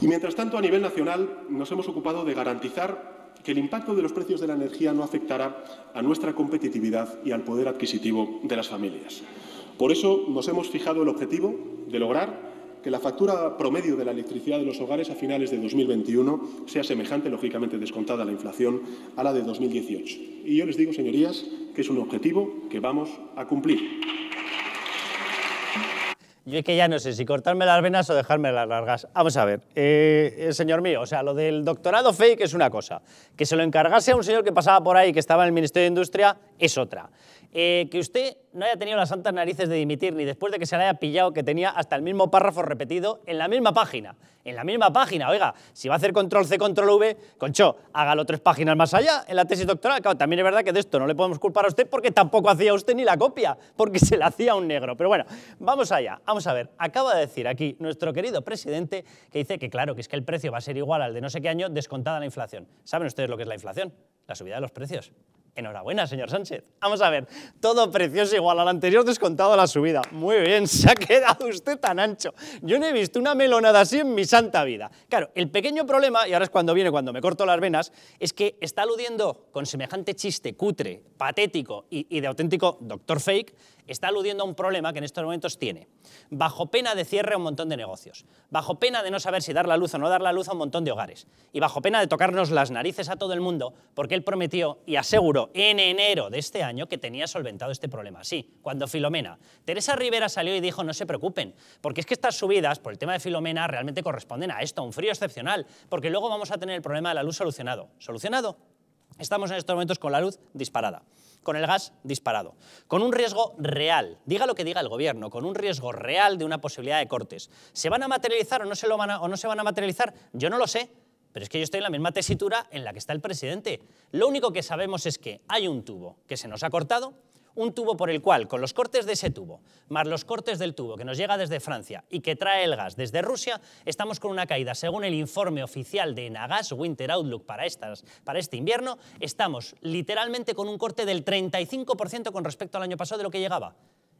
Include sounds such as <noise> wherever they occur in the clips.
Y mientras tanto, a nivel nacional, nos hemos ocupado de garantizar que el impacto de los precios de la energía no afectará a nuestra competitividad y al poder adquisitivo de las familias. Por eso nos hemos fijado el objetivo de lograr que la factura promedio de la electricidad de los hogares a finales de 2021 sea semejante, lógicamente descontada la inflación, a la de 2018. Y yo les digo, señorías, que es un objetivo que vamos a cumplir. Yo es que ya no sé si cortarme las venas o dejarme las largas. Vamos a ver, eh, señor mío, o sea, lo del doctorado fake es una cosa. Que se lo encargase a un señor que pasaba por ahí, que estaba en el Ministerio de Industria, es otra. Eh, que usted no haya tenido las santas narices de dimitir ni después de que se le haya pillado que tenía hasta el mismo párrafo repetido en la misma página. En la misma página, oiga, si va a hacer control C, control V, concho, hágalo tres páginas más allá en la tesis doctoral. También es verdad que de esto no le podemos culpar a usted porque tampoco hacía usted ni la copia, porque se la hacía un negro. Pero bueno, vamos allá, vamos a ver. Acaba de decir aquí nuestro querido presidente que dice que claro, que es que el precio va a ser igual al de no sé qué año descontada la inflación. ¿Saben ustedes lo que es la inflación? La subida de los precios. Enhorabuena, señor Sánchez. Vamos a ver, todo precioso igual al anterior descontado la subida. Muy bien, <laughs> se ha quedado usted tan ancho. Yo no he visto una melonada así en mi santa vida. Claro, el pequeño problema, y ahora es cuando viene, cuando me corto las venas, es que está aludiendo con semejante chiste cutre, patético y, y de auténtico doctor fake, está aludiendo a un problema que en estos momentos tiene. Bajo pena de cierre a un montón de negocios, bajo pena de no saber si dar la luz o no dar la luz a un montón de hogares, y bajo pena de tocarnos las narices a todo el mundo, porque él prometió y aseguró en enero de este año que tenía solventado este problema. Sí, cuando Filomena. Teresa Rivera salió y dijo, no se preocupen, porque es que estas subidas por el tema de Filomena realmente corresponden a esto, un frío excepcional, porque luego vamos a tener el problema de la luz solucionado. ¿Solucionado? Estamos en estos momentos con la luz disparada con el gas disparado, con un riesgo real, diga lo que diga el gobierno, con un riesgo real de una posibilidad de cortes. ¿Se van a materializar o no se, van a, van a materializar? Yo no lo sé, pero es que yo estoy en la misma tesitura en la que está el presidente. Lo único que sabemos es que hay un tubo que se nos ha cortado, un tubo por el cual, con los cortes de ese tubo, más los cortes del tubo que nos llega desde Francia y que trae el gas desde Rusia, estamos con una caída, según el informe oficial de Nagas Winter Outlook para, estas, para este invierno, estamos literalmente con un corte del 35% con respecto al año pasado de lo que llegaba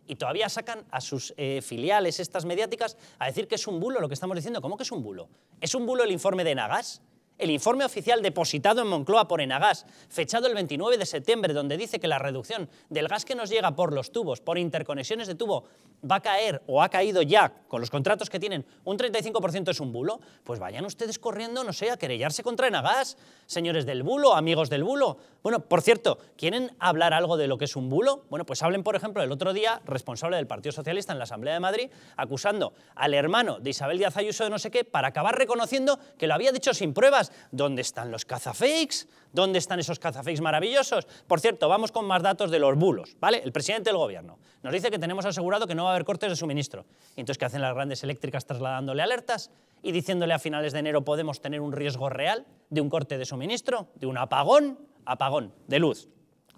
y todavía sacan a sus eh, filiales estas mediáticas a decir que es un bulo lo que estamos diciendo. ¿Cómo que es un bulo? ¿Es un bulo el informe de Nagas? El informe oficial depositado en Moncloa por Enagas, fechado el 29 de septiembre, donde dice que la reducción del gas que nos llega por los tubos, por interconexiones de tubo, va a caer o ha caído ya, con los contratos que tienen, un 35% es un bulo, pues vayan ustedes corriendo, no sé, a querellarse contra Enagas, señores del bulo, amigos del bulo. Bueno, por cierto, ¿quieren hablar algo de lo que es un bulo? Bueno, pues hablen, por ejemplo, el otro día, responsable del Partido Socialista en la Asamblea de Madrid, acusando al hermano de Isabel Díaz Ayuso de no sé qué, para acabar reconociendo que lo había dicho sin pruebas ¿Dónde están los cazafakes? ¿Dónde están esos cazafakes maravillosos? Por cierto, vamos con más datos de los bulos, ¿vale? El presidente del gobierno nos dice que tenemos asegurado que no va a haber cortes de suministro. ¿Y entonces qué hacen las grandes eléctricas trasladándole alertas y diciéndole a finales de enero podemos tener un riesgo real de un corte de suministro, de un apagón, apagón de luz,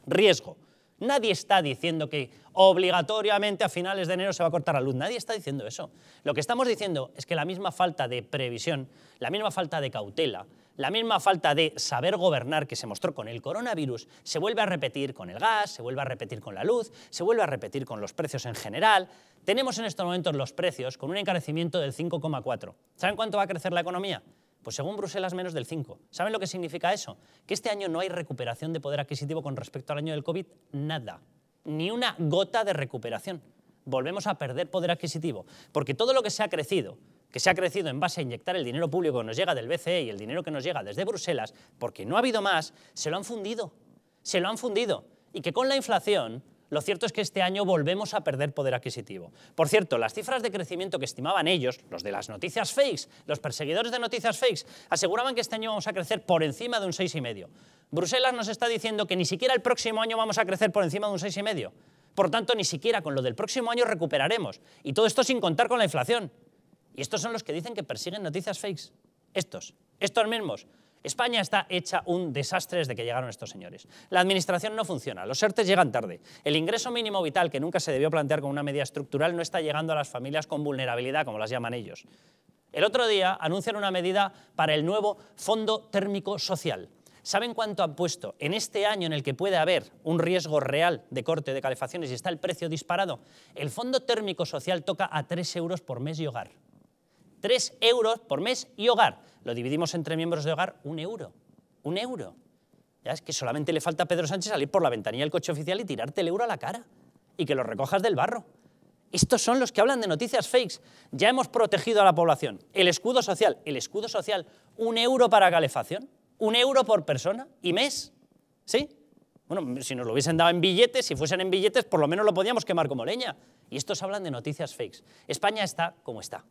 riesgo. Nadie está diciendo que obligatoriamente a finales de enero se va a cortar la luz. Nadie está diciendo eso. Lo que estamos diciendo es que la misma falta de previsión, la misma falta de cautela, la misma falta de saber gobernar que se mostró con el coronavirus se vuelve a repetir con el gas, se vuelve a repetir con la luz, se vuelve a repetir con los precios en general. Tenemos en estos momentos los precios con un encarecimiento del 5,4. ¿Saben cuánto va a crecer la economía? Pues según Bruselas, menos del 5. ¿Saben lo que significa eso? Que este año no hay recuperación de poder adquisitivo con respecto al año del COVID. Nada. Ni una gota de recuperación. Volvemos a perder poder adquisitivo. Porque todo lo que se ha crecido, que se ha crecido en base a inyectar el dinero público que nos llega del BCE y el dinero que nos llega desde Bruselas, porque no ha habido más, se lo han fundido. Se lo han fundido. Y que con la inflación lo cierto es que este año volvemos a perder poder adquisitivo. Por cierto, las cifras de crecimiento que estimaban ellos, los de las noticias fakes, los perseguidores de noticias fakes, aseguraban que este año vamos a crecer por encima de un 6,5. Bruselas nos está diciendo que ni siquiera el próximo año vamos a crecer por encima de un 6,5. Por tanto, ni siquiera con lo del próximo año recuperaremos. Y todo esto sin contar con la inflación. Y estos son los que dicen que persiguen noticias fakes. Estos, estos mismos. España está hecha un desastre desde que llegaron estos señores. La administración no funciona, los ERTES llegan tarde. El ingreso mínimo vital, que nunca se debió plantear como una medida estructural, no está llegando a las familias con vulnerabilidad, como las llaman ellos. El otro día anuncian una medida para el nuevo Fondo Térmico Social. ¿Saben cuánto han puesto en este año en el que puede haber un riesgo real de corte de calefacciones y está el precio disparado? El Fondo Térmico Social toca a 3 euros por mes y hogar. 3 euros por mes y hogar. Lo dividimos entre miembros de hogar, un euro. Un euro. Ya es que solamente le falta a Pedro Sánchez salir por la ventanilla del coche oficial y tirarte el euro a la cara y que lo recojas del barro. Estos son los que hablan de noticias fakes. Ya hemos protegido a la población. El escudo social, el escudo social, un euro para calefacción, un euro por persona y mes. ¿Sí? Bueno, si nos lo hubiesen dado en billetes, si fuesen en billetes, por lo menos lo podíamos quemar como leña. Y estos hablan de noticias fakes. España está como está.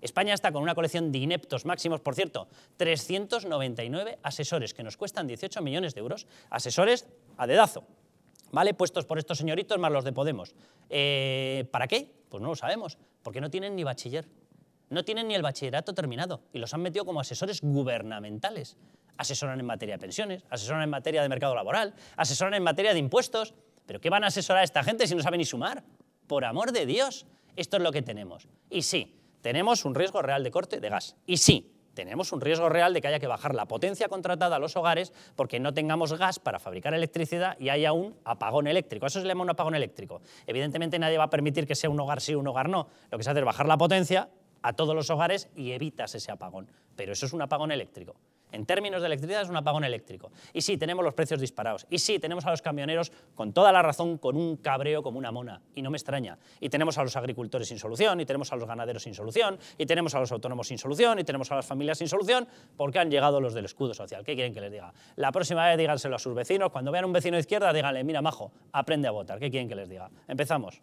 España está con una colección de ineptos máximos, por cierto, 399 asesores que nos cuestan 18 millones de euros, asesores a dedazo, ¿vale? Puestos por estos señoritos más los de Podemos. Eh, ¿Para qué? Pues no lo sabemos, porque no tienen ni bachiller, no tienen ni el bachillerato terminado y los han metido como asesores gubernamentales. Asesoran en materia de pensiones, asesoran en materia de mercado laboral, asesoran en materia de impuestos. ¿Pero qué van a asesorar a esta gente si no saben ni sumar? Por amor de Dios, esto es lo que tenemos. Y sí, tenemos un riesgo real de corte de gas. Y sí, tenemos un riesgo real de que haya que bajar la potencia contratada a los hogares porque no tengamos gas para fabricar electricidad y haya un apagón eléctrico. Eso se llama un apagón eléctrico. Evidentemente nadie va a permitir que sea un hogar sí, un hogar no. Lo que se hace es bajar la potencia a todos los hogares y evitas ese apagón. Pero eso es un apagón eléctrico. En términos de electricidad es un apagón eléctrico. Y sí, tenemos los precios disparados. Y sí, tenemos a los camioneros con toda la razón, con un cabreo como una mona. Y no me extraña. Y tenemos a los agricultores sin solución, y tenemos a los ganaderos sin solución, y tenemos a los autónomos sin solución, y tenemos a las familias sin solución, porque han llegado los del escudo social. ¿Qué quieren que les diga? La próxima vez díganselo a sus vecinos. Cuando vean un vecino de izquierda, díganle, mira, majo, aprende a votar. ¿Qué quieren que les diga? Empezamos.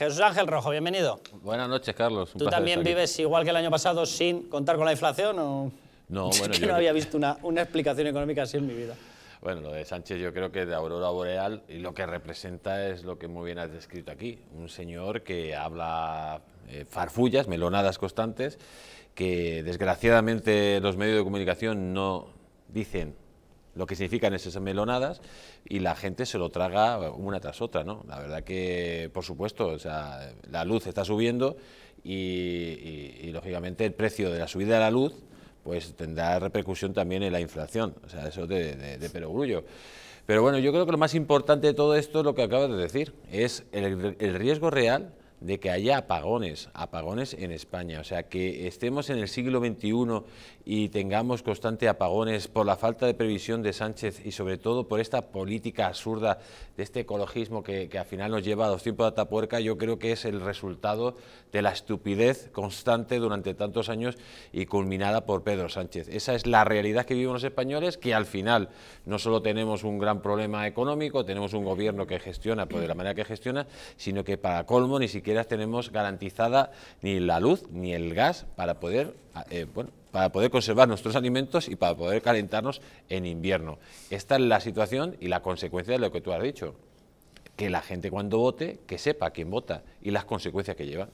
Jesús Ángel Rojo, bienvenido. Buenas noches, Carlos. Un ¿Tú también aquí. vives igual que el año pasado sin contar con la inflación? O... No, <laughs> Es bueno, que yo no había visto una, una explicación económica así en mi vida. Bueno, lo de Sánchez yo creo que de Aurora Boreal y lo que representa es lo que muy bien has descrito aquí. Un señor que habla eh, farfullas, melonadas constantes, que desgraciadamente los medios de comunicación no dicen lo que significan esas melonadas y la gente se lo traga una tras otra, ¿no? La verdad que, por supuesto, o sea, la luz está subiendo y, lógicamente el precio de la subida de la luz pues tendrá repercusión también en la inflación, o sea, eso de, de, de perogrullo. Pero bueno, yo creo que lo más importante de todo esto es lo que acabas de decir, es el, el riesgo real de que haya apagones, apagones en España. O sea, que estemos en el siglo XXI y tengamos constante apagones por la falta de previsión de Sánchez y sobre todo por esta política absurda de este ecologismo que, que al final nos lleva a dos tiempos de Atapuerca, yo creo que es el resultado de la estupidez constante durante tantos años y culminada por Pedro Sánchez. Esa es la realidad que vivimos los españoles, que al final no solo tenemos un gran problema económico, tenemos un gobierno que gestiona pues, de la manera que gestiona, sino que para colmo ni siquiera tenemos garantizada ni la luz ni el gas para poder, eh, bueno, para poder conservar nuestros alimentos y para poder calentarnos en invierno. Esta es la situación y la consecuencia de lo que tú has dicho. Que la gente cuando vote, que sepa quién vota y las consecuencias que lleva.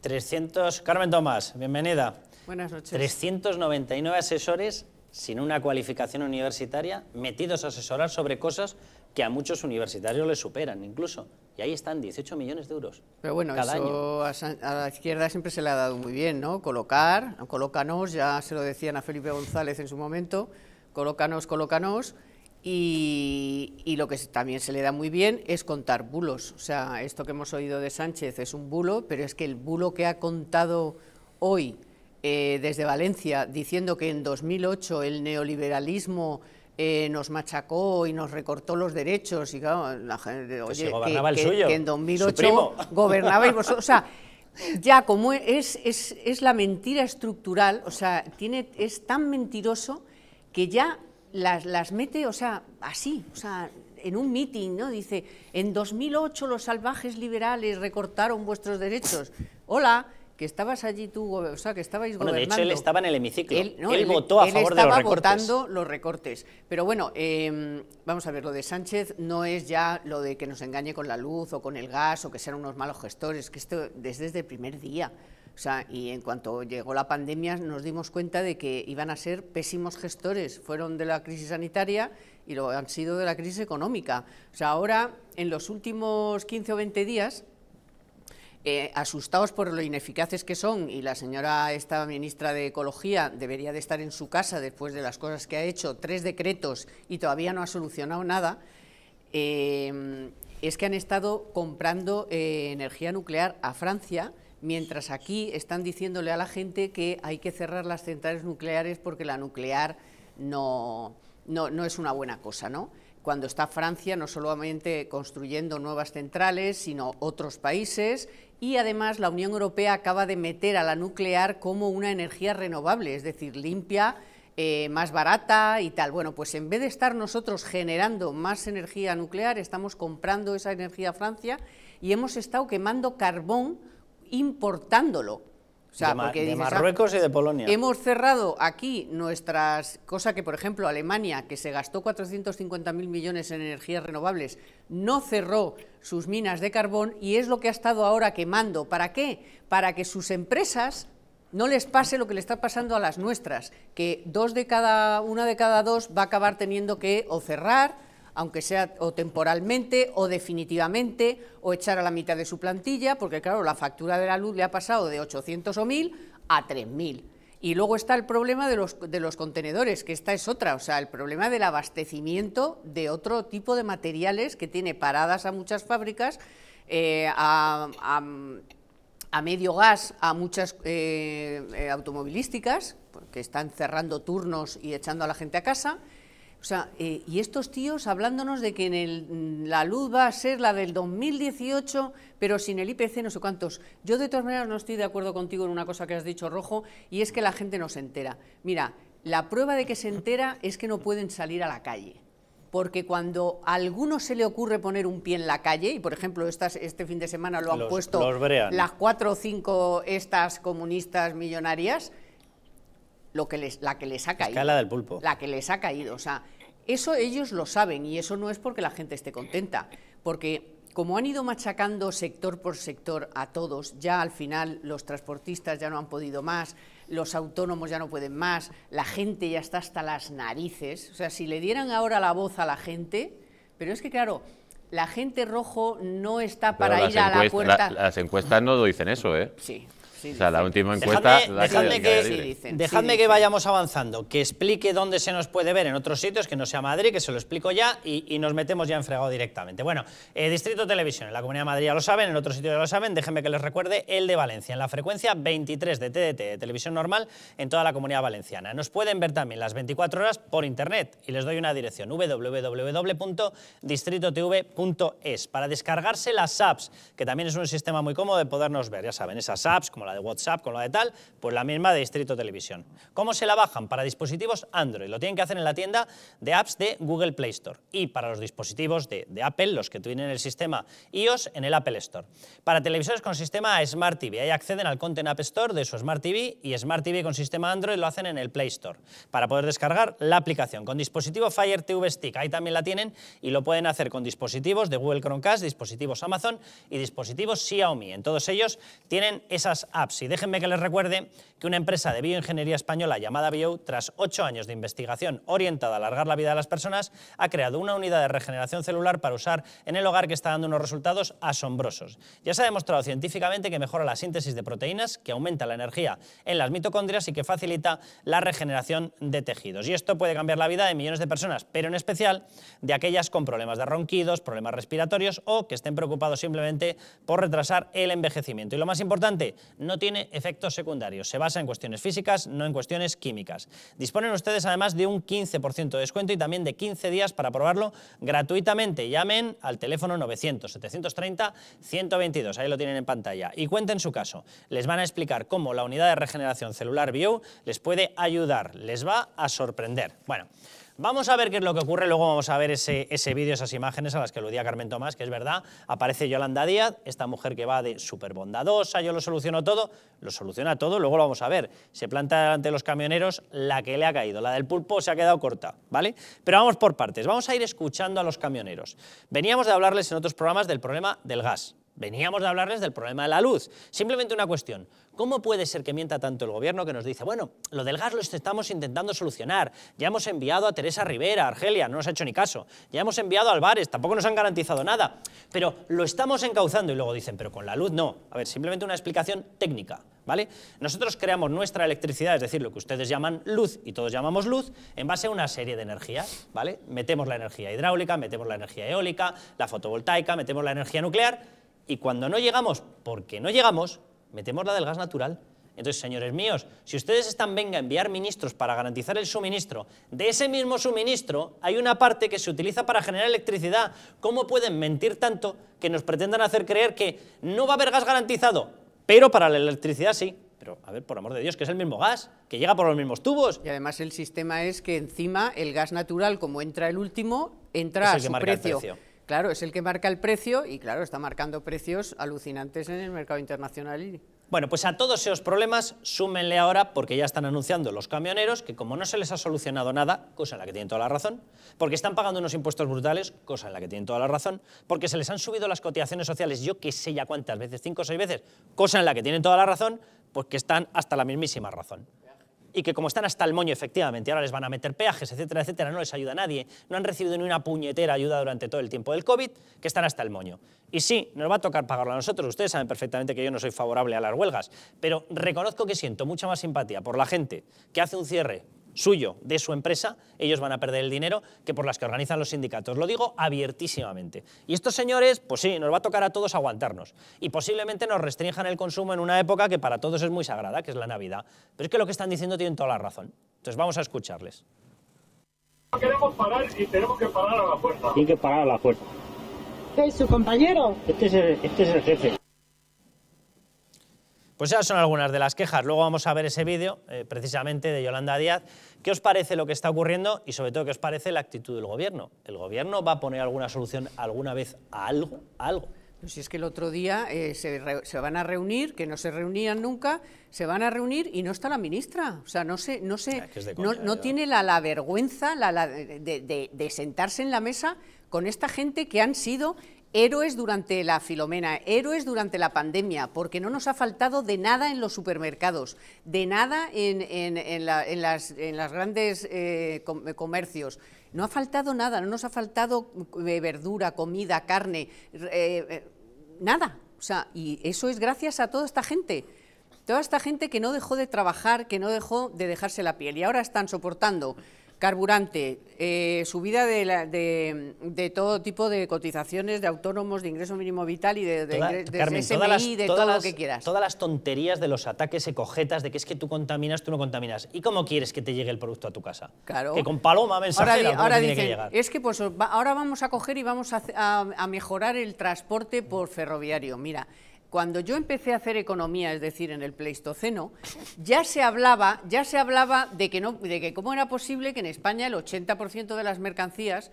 300... Carmen Tomás, bienvenida. Buenas noches. 399 asesores sin una cualificación universitaria metidos a asesorar sobre cosas que a muchos universitarios les superan incluso. Y ahí están 18 millones de euros Pero bueno, cada año. eso a, San- a la izquierda siempre se le ha dado muy bien, ¿no? Colocar, colócanos, ya se lo decían a Felipe González en su momento, colócanos, colócanos. Y, y lo que también se le da muy bien es contar bulos. O sea, esto que hemos oído de Sánchez es un bulo, pero es que el bulo que ha contado hoy eh, desde Valencia, diciendo que en 2008 el neoliberalismo eh, nos machacó y nos recortó los derechos, y claro, la gente, oye, si gobernaba el que, suyo, que en su 2008 primo. <laughs> gobernabais vosotros. O sea, ya como es, es, es la mentira estructural, o sea, tiene, es tan mentiroso que ya las, las mete, o sea, así, o sea, en un meeting, ¿no? Dice, en 2008 los salvajes liberales recortaron vuestros derechos. Hola, que estabas allí tú, o sea, que estabais Bueno, de hecho, él estaba en el hemiciclo. Él, no, votó a él favor de los estaba recortes. votando los recortes. Pero bueno, eh, vamos a ver, lo de Sánchez no es ya lo de que nos engañe con la luz o con el gas o que sean unos malos gestores, que esto desde, desde el primer día. O sea, y en cuanto llegó la pandemia nos dimos cuenta de que iban a ser pésimos gestores. Fueron de la crisis sanitaria y lo han sido de la crisis económica. O sea, ahora, en los últimos 15 o 20 días, eh, asustados por lo ineficaces que son, y la señora, esta ministra de Ecología, debería de estar en su casa después de las cosas que ha hecho, tres decretos y todavía no ha solucionado nada, eh, es que han estado comprando eh, energía nuclear a Francia, mientras aquí están diciéndole a la gente que hay que cerrar las centrales nucleares porque la nuclear no, no, no es una buena cosa, ¿no? cuando está Francia no solamente construyendo nuevas centrales, sino otros países, y además la Unión Europea acaba de meter a la nuclear como una energía renovable, es decir, limpia, eh, más barata y tal. Bueno, pues en vez de estar nosotros generando más energía nuclear, estamos comprando esa energía a Francia y hemos estado quemando carbón importándolo de, Marruecos y de Polonia. Hemos cerrado aquí nuestras, cosa que por ejemplo Alemania, que se gastó 450.000 millones en energías renovables, no cerró sus minas de carbón y es lo que ha estado ahora quemando. ¿Para qué? Para que sus empresas no les pase lo que le está pasando a las nuestras, que dos de cada, una de cada dos va a acabar teniendo que o cerrar aunque sea o temporalmente o definitivamente, o echar a la mitad de su plantilla, porque claro, la factura de la luz le ha pasado de 800 o 1000 a 3000. Y luego está el problema de los, de los contenedores, que esta es otra, o sea, el problema del abastecimiento de otro tipo de materiales que tiene paradas a muchas fábricas, eh, a, medio gas a muchas eh, eh, automovilísticas, que están cerrando turnos y echando a la gente a casa, o sea, eh, y estos tíos hablándonos de que en el, mm, la luz va a ser la del 2018, pero sin el IPC no sé cuántos. Yo de todas maneras no estoy de acuerdo contigo en una cosa que has dicho, Rojo, y es que la gente no se entera. Mira, la prueba de que se entera es que no pueden salir a la calle. Porque cuando a alguno se le ocurre poner un pie en la calle, y por ejemplo estas, este fin de semana lo han puesto las cuatro o cinco estas comunistas millonarias, lo que les, la que les ha caído. Escala del pulpo. La que les ha caído. O sea, eso ellos lo saben y eso no es porque la gente esté contenta, porque como han ido machacando sector por sector a todos, ya al final los transportistas ya no han podido más, los autónomos ya no pueden más, la gente ya está hasta las narices. O sea, si le dieran ahora la voz a la gente, pero es que claro, la gente rojo no está para ir a la puerta. las encuestas no lo dicen eso, ¿eh? Sí o sea, la última encuesta... Dejadme, que, dejadme que vayamos avanzando, que explique dónde se nos puede ver en otros sitios, que no sea Madrid, que se lo explico ya y, nos metemos ya en fregado directamente. Bueno, eh, Distrito Televisión, en la Comunidad de Madrid ya lo saben, en otros sitios ya lo saben, déjenme que les recuerde el de Valencia, en la frecuencia 23 de TDT, de televisión normal, en toda la Comunidad Valenciana. Nos pueden ver también las 24 horas por internet y les doy una dirección, www.distritotv.es, para descargarse las apps, que también es un sistema muy cómodo de podernos ver, ya saben, esas apps como la de WhatsApp, con lo de tal, pues la misma de Distrito Televisión. ¿Cómo se la bajan? Para dispositivos Android. Lo tienen que hacer en la tienda de apps de Google Play Store. Y para los dispositivos de, Apple, los que tienen el sistema iOS, en el Apple Store. Para televisores con sistema Smart TV, ahí acceden al Content App Store de su Smart TV y Smart TV con sistema Android lo hacen en el Play Store. Para poder descargar la aplicación. Con dispositivo Fire TV Stick, ahí también la tienen y lo pueden hacer con dispositivos de Google Chromecast, dispositivos Amazon y dispositivos Xiaomi. En todos ellos tienen esas apps y déjenme que les recuerde que una empresa de bioingeniería española llamada Bio, tras ocho años de investigación orientada a alargar la vida de las personas, ha creado una unidad de regeneración celular para usar en el hogar que está dando unos resultados asombrosos. Ya se ha demostrado científicamente que mejora la síntesis de proteínas, que aumenta la energía en las mitocondrias y que facilita la regeneración de tejidos. Y esto puede cambiar la vida de millones de personas, pero en especial de aquellas con problemas de ronquidos, problemas respiratorios o que estén preocupados simplemente por retrasar el envejecimiento. Y lo más importante, no tiene efectos secundarios. Se basa en cuestiones físicas, no en cuestiones químicas. Disponen ustedes además de un 15% de descuento y también de 15 días para probarlo gratuitamente. Llamen al teléfono 900-730-122, ahí lo tienen en pantalla, y cuenten su caso. Les van a explicar cómo la unidad de regeneración celular Bio les puede ayudar, les va a sorprender. Bueno, Vamos a ver qué es lo que ocurre, luego vamos a ver ese, vídeo, esas imágenes a las que aludía Carmen Tomás, que es verdad, aparece Yolanda Díaz, esta mujer que va de súper bondadosa, yo lo soluciono todo, lo soluciona todo, luego lo vamos a ver. Se planta ante los camioneros la que le ha caído, la del pulpo se ha quedado corta, ¿vale? Pero vamos por partes, vamos a ir escuchando a los camioneros. Veníamos de hablarles en otros programas del problema del gas, Veníamos de hablarles del problema de la luz. Simplemente una cuestión. ¿Cómo puede ser que mienta tanto el gobierno que nos dice, bueno, lo del gas lo estamos intentando solucionar, ya hemos enviado a Teresa Rivera, a Argelia, no nos ha hecho ni caso, ya hemos enviado a Alvarez, tampoco nos han garantizado nada, pero lo estamos encauzando y luego dicen, pero con la luz no. A ver, simplemente una explicación técnica, ¿vale? Nosotros creamos nuestra electricidad, es decir, lo que ustedes llaman luz y todos llamamos luz, en base a una serie de energías, ¿vale? Metemos la energía hidráulica, metemos la energía eólica, la fotovoltaica, metemos la energía nuclear y cuando no llegamos, porque no llegamos, metemos la del gas natural. Entonces, señores míos, si ustedes están, venga, a enviar ministros para garantizar el suministro, de ese mismo suministro hay una parte que se utiliza para generar electricidad. ¿Cómo pueden mentir tanto que nos pretendan hacer creer que no va a haber gas garantizado, pero para la electricidad sí? Pero, a ver, por amor de Dios, que es el mismo gas, que llega por los mismos tubos. Y además el sistema es que encima el gas natural, como entra el último, entra a su precio. precio. Claro, es el que marca el precio y claro, está marcando precios alucinantes en el mercado internacional. Bueno, pues a todos esos problemas súmenle ahora, porque ya están anunciando los camioneros, que como no se les ha solucionado nada, cosa en la que tienen toda la razón, porque están pagando unos impuestos brutales, cosa en la que tienen toda la razón, porque se les han subido las cotizaciones sociales, yo que sé ya cuántas veces, cinco o seis veces, cosa en la que tienen toda la razón, pues que están hasta la mismísima razón y que como están hasta el moño efectivamente, ahora les van a meter peajes, etcétera, etcétera, no les ayuda a nadie, no han recibido ni una puñetera ayuda durante todo el tiempo del COVID, que están hasta el moño. Y sí, nos va a tocar pagarlo a nosotros, ustedes saben perfectamente que yo no soy favorable a las huelgas, pero reconozco que siento mucha más simpatía por la gente que hace un cierre suyo, de su empresa, ellos van a perder el dinero que por las que organizan los sindicatos. Lo digo abiertísimamente. Y estos señores, pues sí, nos va a tocar a todos aguantarnos. Y posiblemente nos restrinjan el consumo en una época que para todos es muy sagrada, que es la Navidad. Pero es que lo que están diciendo tienen toda la razón. Entonces vamos a escucharles. Queremos parar y tenemos que parar a la fuerza. Tiene que parar a la fuerza. ¿Es su compañero? Este es el, este es el jefe. Pues esas son algunas de las quejas. Luego vamos a ver ese vídeo, eh, precisamente, de Yolanda Díaz. ¿Qué os parece lo que está ocurriendo y, sobre todo, qué os parece la actitud del Gobierno? ¿El Gobierno va a poner alguna solución alguna vez a algo? algo? Si es que el otro día eh, se, van a reunir, que no se reunían nunca, se van a reunir y no está la ministra. O sea, no se, no se, ah, no, tiene la, vergüenza de, de sentarse en la mesa con esta gente que han sido héroes durante la Filomena, héroes durante la pandemia, porque no nos ha faltado de nada en los supermercados, de nada en, las, grandes eh, comercios. No ha faltado nada, no nos ha faltado eh, verdura, comida, carne, eh, nada. O sea, y eso es gracias a toda esta gente. Toda esta gente que no dejó de trabajar, que no dejó de dejarse la piel y ahora están soportando Carburante, eh, subida de, todo tipo de cotizaciones, de autónomos, de ingreso mínimo vital y de, de, SMI, de todo lo que quieras. Todas las tonterías de los ataques ecojetas, de que es que tú contaminas, tú no contaminas. ¿Y cómo quieres que te llegue el producto a tu casa? Claro. Que con paloma mensajera ahora, tiene que llegar. Es que pues, ahora vamos a coger y vamos a, a mejorar el transporte por ferroviario. Mira, cuando yo empecé a hacer economía, es decir, en el Pleistoceno, ya se hablaba, ya se hablaba de que no, de que cómo era posible que en España el 80% de las mercancías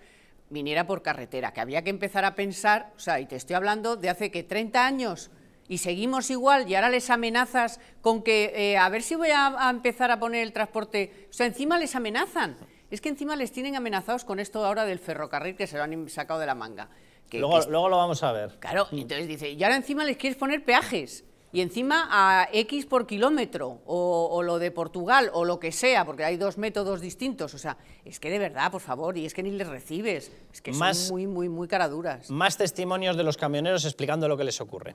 viniera por carretera, que había que empezar a pensar, o sea, y te estoy hablando de hace que 30 años y seguimos igual y ahora les amenazas con que eh, a ver si voy a, a, empezar a poner el transporte, o sea, encima les amenazan, es que encima les tienen amenazados con esto ahora del ferrocarril que se lo han sacado de la manga luego, lo vamos a ver. Claro, entonces dice, y ahora encima les quieres poner peajes. Y encima a X por kilómetro, o, lo de Portugal, o lo que sea, porque hay dos métodos distintos. O sea, es que de verdad, por favor, y es que ni les recibes. Es que son muy, muy, muy caraduras. Más testimonios de los camioneros explicando lo que les ocurre.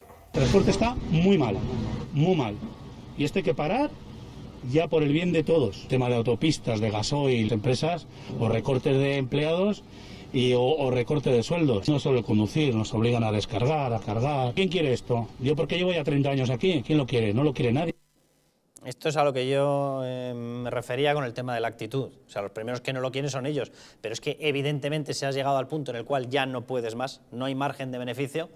El transporte está muy mal, muy mal. Y esto hay que parar ya por el bien de todos. Tema de autopistas, de gasoil, empresas o recortes de empleados y, o, recorte de sueldos. No solo conducir, nos obligan a descargar, a cargar. ¿Quién quiere esto? Yo porque llevo ya 30 años aquí, ¿quién lo quiere? No lo quiere nadie. Esto es a lo que yo eh, me refería con el tema de la actitud. O sea, los primeros que no lo quieren son ellos. Pero es que evidentemente se has llegado al punto en el cual ya no puedes más, no hay margen de beneficio,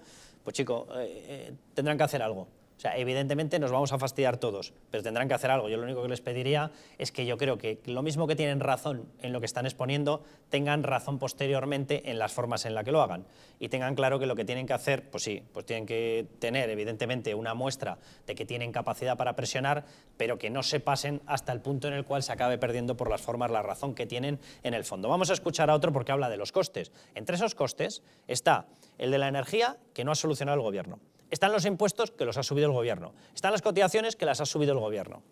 pues chico, eh, eh, tendrán que hacer algo. O sea, evidentemente nos vamos a fastidiar todos, pero tendrán que hacer algo. Yo lo único que les pediría es que yo creo que lo mismo que tienen razón en lo que están exponiendo, tengan razón posteriormente en las formas en las que lo hagan. Y tengan claro que lo que tienen que hacer, pues sí, pues tienen que tener evidentemente una muestra de que tienen capacidad para presionar, pero que no se pasen hasta el punto en el cual se acabe perdiendo por las formas la razón que tienen en el fondo. Vamos a escuchar a otro porque habla de los costes. Entre esos costes está el de la energía, que no ha solucionado el gobierno están los impuestos que los ha subido el gobierno. Están las cotizaciones que las ha subido el gobierno.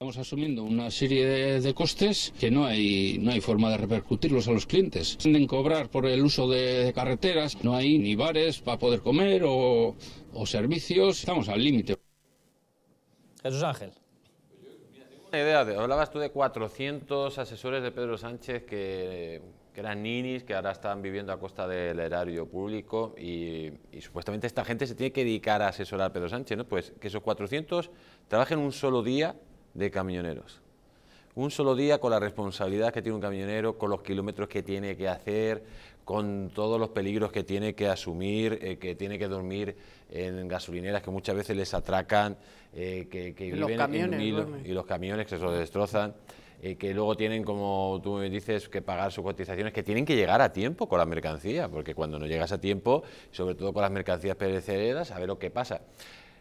Estamos asumiendo una serie de, de, costes que no hay, no hay forma de repercutirlos a los clientes. Tienden cobrar por el uso de, de, carreteras, no hay ni bares para poder comer o, o servicios. Estamos al límite. Jesús Ángel. Una idea, hablabas tú de 400 asesores de Pedro Sánchez que que eran ninis, que ahora están viviendo a costa del erario público y, y, supuestamente esta gente se tiene que dedicar a asesorar a Pedro Sánchez, ¿no? Pues que esos 400 trabajen un solo día de camioneros. Un solo día con la responsabilidad que tiene un camionero, con los kilómetros que tiene que hacer, con todos los peligros que tiene que asumir, eh, que tiene que dormir en gasolineras que muchas veces les atracan, eh, que, que viven camiones, en un hilo, y los camiones que se los destrozan. Eh, que luego tienen, como tú dices, que pagar sus cotizaciones, que tienen que llegar a tiempo con la mercancía, porque cuando no llegas a tiempo, sobre todo con las mercancías perecederas, a ver lo que pasa.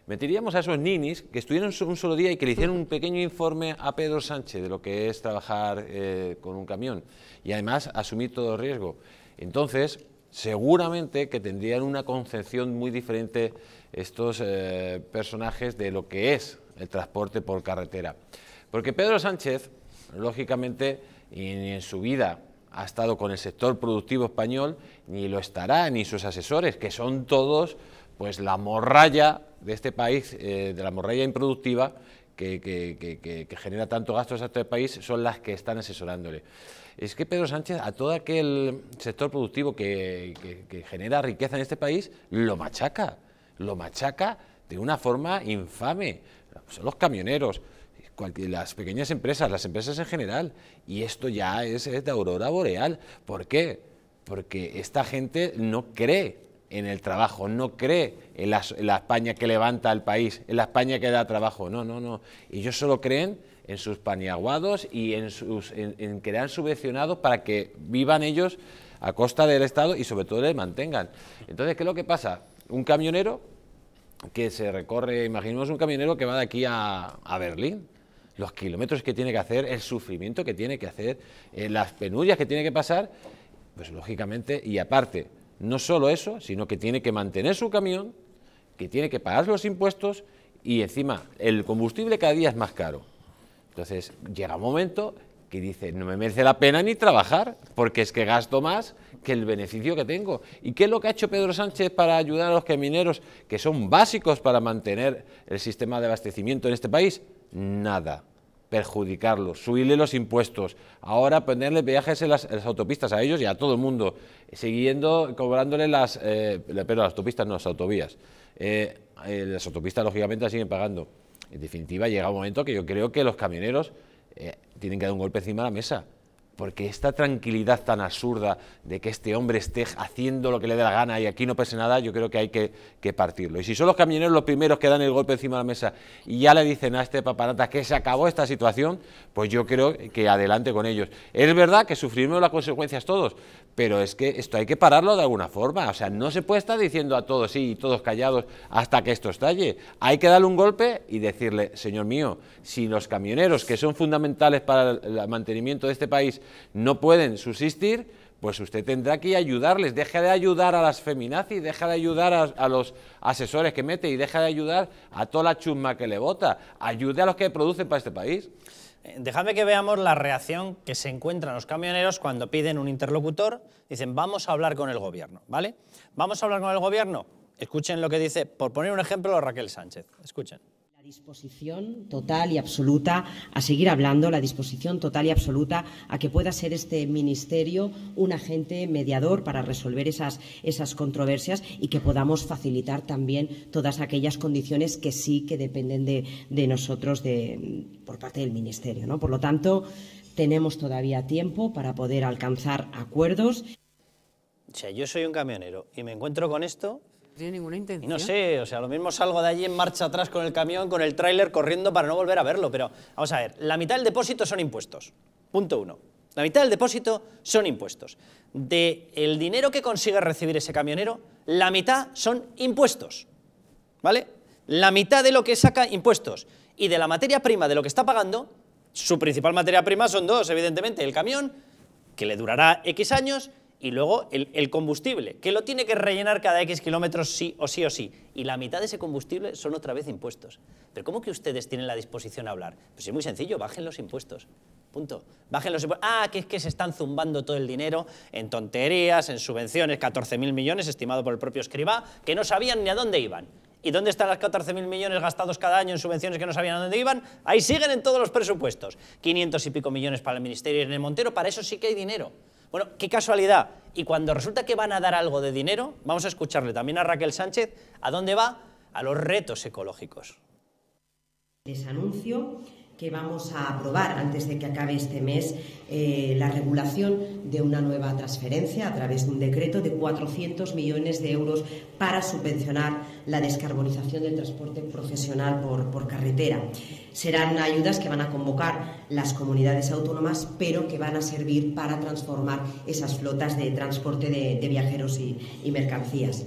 Meteríamos a esos ninis que estuvieron un solo día y que le hicieron un pequeño informe a Pedro Sánchez de lo que es trabajar eh, con un camión y además asumir todo el riesgo. Entonces, seguramente que tendrían una concepción muy diferente estos eh, personajes de lo que es el transporte por carretera. Porque Pedro Sánchez lógicamente, ni en su vida ha estado con el sector productivo español, ni lo estará, ni sus asesores, que son todos pues la morralla de este país, eh, de la morralla improductiva que, que, que, genera tanto gastos a este país, son las que están asesorándole. Es que Pedro Sánchez a todo aquel sector productivo que, genera riqueza en este país lo machaca, lo machaca de una forma infame. Son los camioneros, las pequeñas empresas, las empresas en general. Y esto ya es, de aurora boreal. ¿Por qué? Porque esta gente no cree en el trabajo, no cree en la, España que levanta al país, en la España que da trabajo. No, no, no. Ellos solo creen en sus paniaguados y en, sus, en, en que han subvencionado para que vivan ellos a costa del Estado y sobre todo les mantengan. Entonces, ¿qué es lo que pasa? Un camionero que se recorre, imaginemos un camionero que va de aquí a, a Berlín, los kilómetros que tiene que hacer, el sufrimiento que tiene que hacer, eh, las penurias que tiene que pasar, pues lógicamente, y aparte, no solo eso, sino que tiene que mantener su camión, que tiene que pagar los impuestos y encima el combustible cada día es más caro. Entonces llega un momento que dice, no me merece la pena ni trabajar, porque es que gasto más que el beneficio que tengo. ¿Y qué es lo que ha hecho Pedro Sánchez para ayudar a los camioneros, que son básicos para mantener el sistema de abastecimiento en este país? Nada perjudicarlos, subirle los impuestos, ahora ponerle viajes en las, autopistas a ellos y a todo el mundo, siguiendo, cobrándole las, eh, pero las autopistas no, las autovías. Eh, eh, las autopistas, lógicamente, las siguen pagando. En definitiva, llega un momento que yo creo que los camioneros tienen que dar un golpe encima de la mesa porque esta tranquilidad tan absurda de que este hombre esté haciendo lo que le dé la gana y aquí no pase nada, yo creo que hay que, partirlo. Y si son los camioneros los primeros que dan el golpe encima de la mesa y ya le dicen a este papanata que se acabó esta situación, pues yo creo que adelante con ellos. Es verdad que sufrimos las consecuencias todos, pero es que esto hay que pararlo de alguna forma. O sea, no se puede estar diciendo a todos sí y todos callados hasta que esto estalle. Hay que darle un golpe y decirle, señor mío, si los camioneros, que son fundamentales para el mantenimiento de este país, no pueden subsistir, pues usted tendrá que ayudarles. Deja de ayudar a las feminazis, deja de ayudar a, a, los asesores que mete y deja de ayudar a toda la chusma que le vota. Ayude a los que producen para este país. Dejadme que veamos la reacción que se encuentran los camioneros cuando piden un interlocutor. Dicen, vamos a hablar con el gobierno, ¿vale? Vamos a hablar con el gobierno. Escuchen lo que dice, por poner un ejemplo, Raquel Sánchez. Escuchen disposición total y absoluta a seguir hablando, la disposición total y absoluta a que pueda ser este ministerio un agente mediador para resolver esas, esas controversias y que podamos facilitar también todas aquellas condiciones que sí que dependen de, de nosotros de, por parte del ministerio. ¿no? Por lo tanto, tenemos todavía tiempo para poder alcanzar acuerdos. O sea, yo soy un camionero y me encuentro con esto tiene ninguna Y intención. no sé, o sea, lo mismo salgo de allí en marcha atrás con el camión, con el tráiler corriendo para no volver a verlo. Pero vamos a ver, la mitad del depósito son impuestos. Punto uno. La mitad del depósito son impuestos. De el dinero que consigue recibir ese camionero, la mitad son impuestos. ¿Vale? La mitad de lo que saca impuestos. Y de la materia prima de lo que está pagando, su principal materia prima son dos, evidentemente, el camión, que le durará X años, y luego el, combustible, que lo tiene que rellenar cada X kilómetros sí o sí o sí. Y la mitad de ese combustible son otra vez impuestos. Pero ¿cómo que ustedes tienen la disposición a hablar? Pues es muy sencillo, bajen los impuestos. Punto. Bajen los impuestos. Ah, que es que se están zumbando todo el dinero en tonterías, en subvenciones, 14.000 millones, estimado por el propio escribá, que no sabían ni a dónde iban. ¿Y dónde están los 14.000 millones gastados cada año en subvenciones que no sabían a dónde iban? Ahí siguen en todos los presupuestos. 500 y pico millones para el Ministerio de Montero, para eso sí que hay dinero. Bueno, qué casualidad. Y cuando resulta que van a dar algo de dinero, vamos a escucharle también a Raquel Sánchez, ¿a dónde va? A los retos ecológicos. Les anuncio que vamos a aprobar antes de que acabe este mes eh, la regulación de una nueva transferencia a través de un decreto de 400 millones de euros para subvencionar la descarbonización del transporte profesional por, por carretera. Serán ayudas que van a convocar las comunidades autónomas, pero que van a servir para transformar esas flotas de transporte de, viajeros y, mercancías.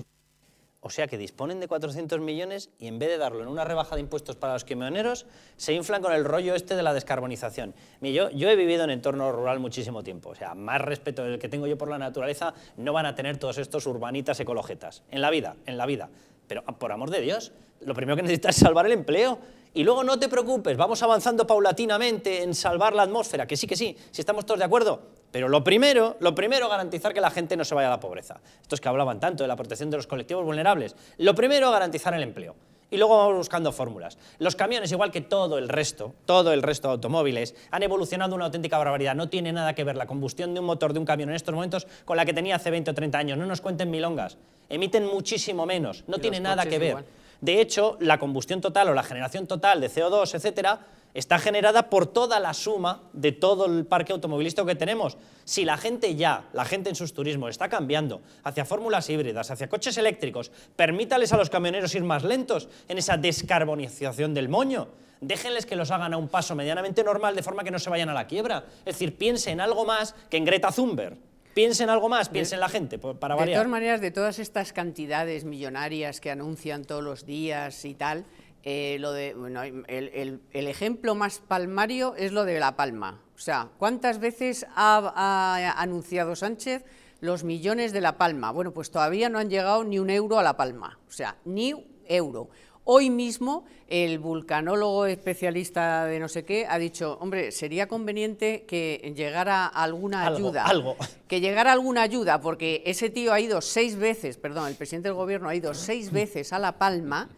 O sea que disponen de 400 millones y en vez de darlo en una rebaja de impuestos para los camioneros, se inflan con el rollo este de la descarbonización. Yo, yo he vivido en entorno rural muchísimo tiempo, o sea, más respeto del que tengo yo por la naturaleza no van a tener todos estos urbanitas ecologetas. En la vida, en la vida. Pero por amor de Dios, lo primero que necesitas es salvar el empleo. Y luego no te preocupes, vamos avanzando paulatinamente en salvar la atmósfera, que sí, que sí, si estamos todos de acuerdo. Pero lo primero, lo primero, garantizar que la gente no se vaya a la pobreza. Estos que hablaban tanto de la protección de los colectivos vulnerables. Lo primero, garantizar el empleo. Y luego vamos buscando fórmulas. Los camiones, igual que todo el resto, todo el resto de automóviles, han evolucionado una auténtica barbaridad. No tiene nada que ver la combustión de un motor de un camión en estos momentos con la que tenía hace 20 o 30 años. No nos cuenten milongas. Emiten muchísimo menos. No tiene nada que ver. igual. De hecho, la combustión total o la generación total de CO2, etcétera, está generada por toda la suma de todo el parque automovilístico que tenemos. Si la gente ya, la gente en sus turismos, está cambiando hacia fórmulas híbridas, hacia coches eléctricos, permítales a los camioneros ir más lentos en esa descarbonización del moño. Déjenles que los hagan a un paso medianamente normal de forma que no se vayan a la quiebra. Es decir, piensen en algo más que en Greta Thunberg. Piensen en algo más, piensen en la gente, para de variar. todas maneras, de todas estas cantidades millonarias que anuncian todos los días y tal, eh, lo de, bueno, el, el- el ejemplo más palmario es lo de La Palma. O sea, ¿cuántas veces ha, ha anunciado Sánchez los millones de La Palma? Bueno, pues todavía no han llegado ni un euro a La Palma. O sea, ni euro. Hoy mismo el vulcanólogo especialista de no sé qué ha dicho, hombre, sería conveniente que llegara alguna Algo, ayuda algo. que llegara alguna ayuda, porque ese tío ha ido seis veces, perdón, el presidente del gobierno ha ido seis veces a La Palma,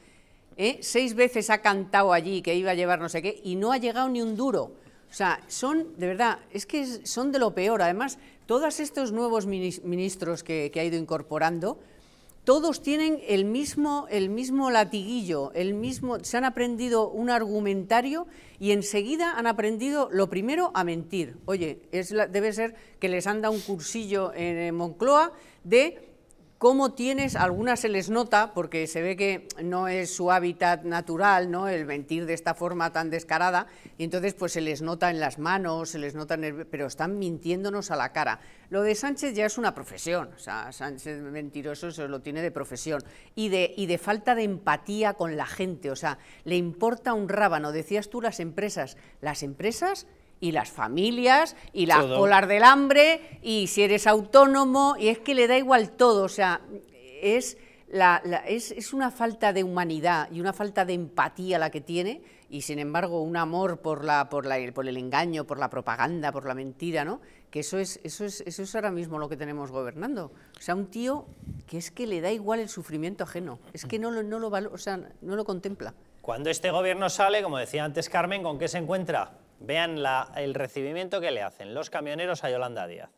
¿eh? seis veces ha cantado allí que iba a llevar no sé qué, y no ha llegado ni un duro. O sea, son, de verdad, es que son de lo peor. Además, todos estos nuevos minis- ministros que, que ha ido incorporando, todos tienen el mismo, el mismo latiguillo, el mismo, se han aprendido un argumentario y enseguida han aprendido lo primero a mentir. Oye, es la- debe ser que les han dado un cursillo en Moncloa de cómo tienes, algunas se les nota, porque se ve que no es su hábitat natural, ¿no? el mentir de esta forma tan descarada, y entonces pues se les nota en las manos, se les nota en el- pero están mintiéndonos a la cara. Lo de Sánchez ya es una profesión, o sea, Sánchez mentiroso se lo tiene de profesión, y de, y de falta de empatía con la gente, o sea, le importa un rábano, decías tú las empresas, las empresas y las familias y las Todo. colas del hambre y si eres autónomo y es que le da igual todo, o sea, es, la- la- es, es una falta de humanidad y una falta de empatía la que tiene y sin embargo un amor por, la, por, la, por el engaño, por la propaganda, por la mentira, ¿no? Que eso es, eso, es, eso es ahora mismo lo que tenemos gobernando. O sea, un tío que es que le da igual el sufrimiento ajeno, es que no lo, no lo, valo- o sea, no lo contempla. Cuando este gobierno sale, como decía antes Carmen, ¿con qué se encuentra? Vean el recibimiento que le hacen los camioneros a Yolanda Díaz.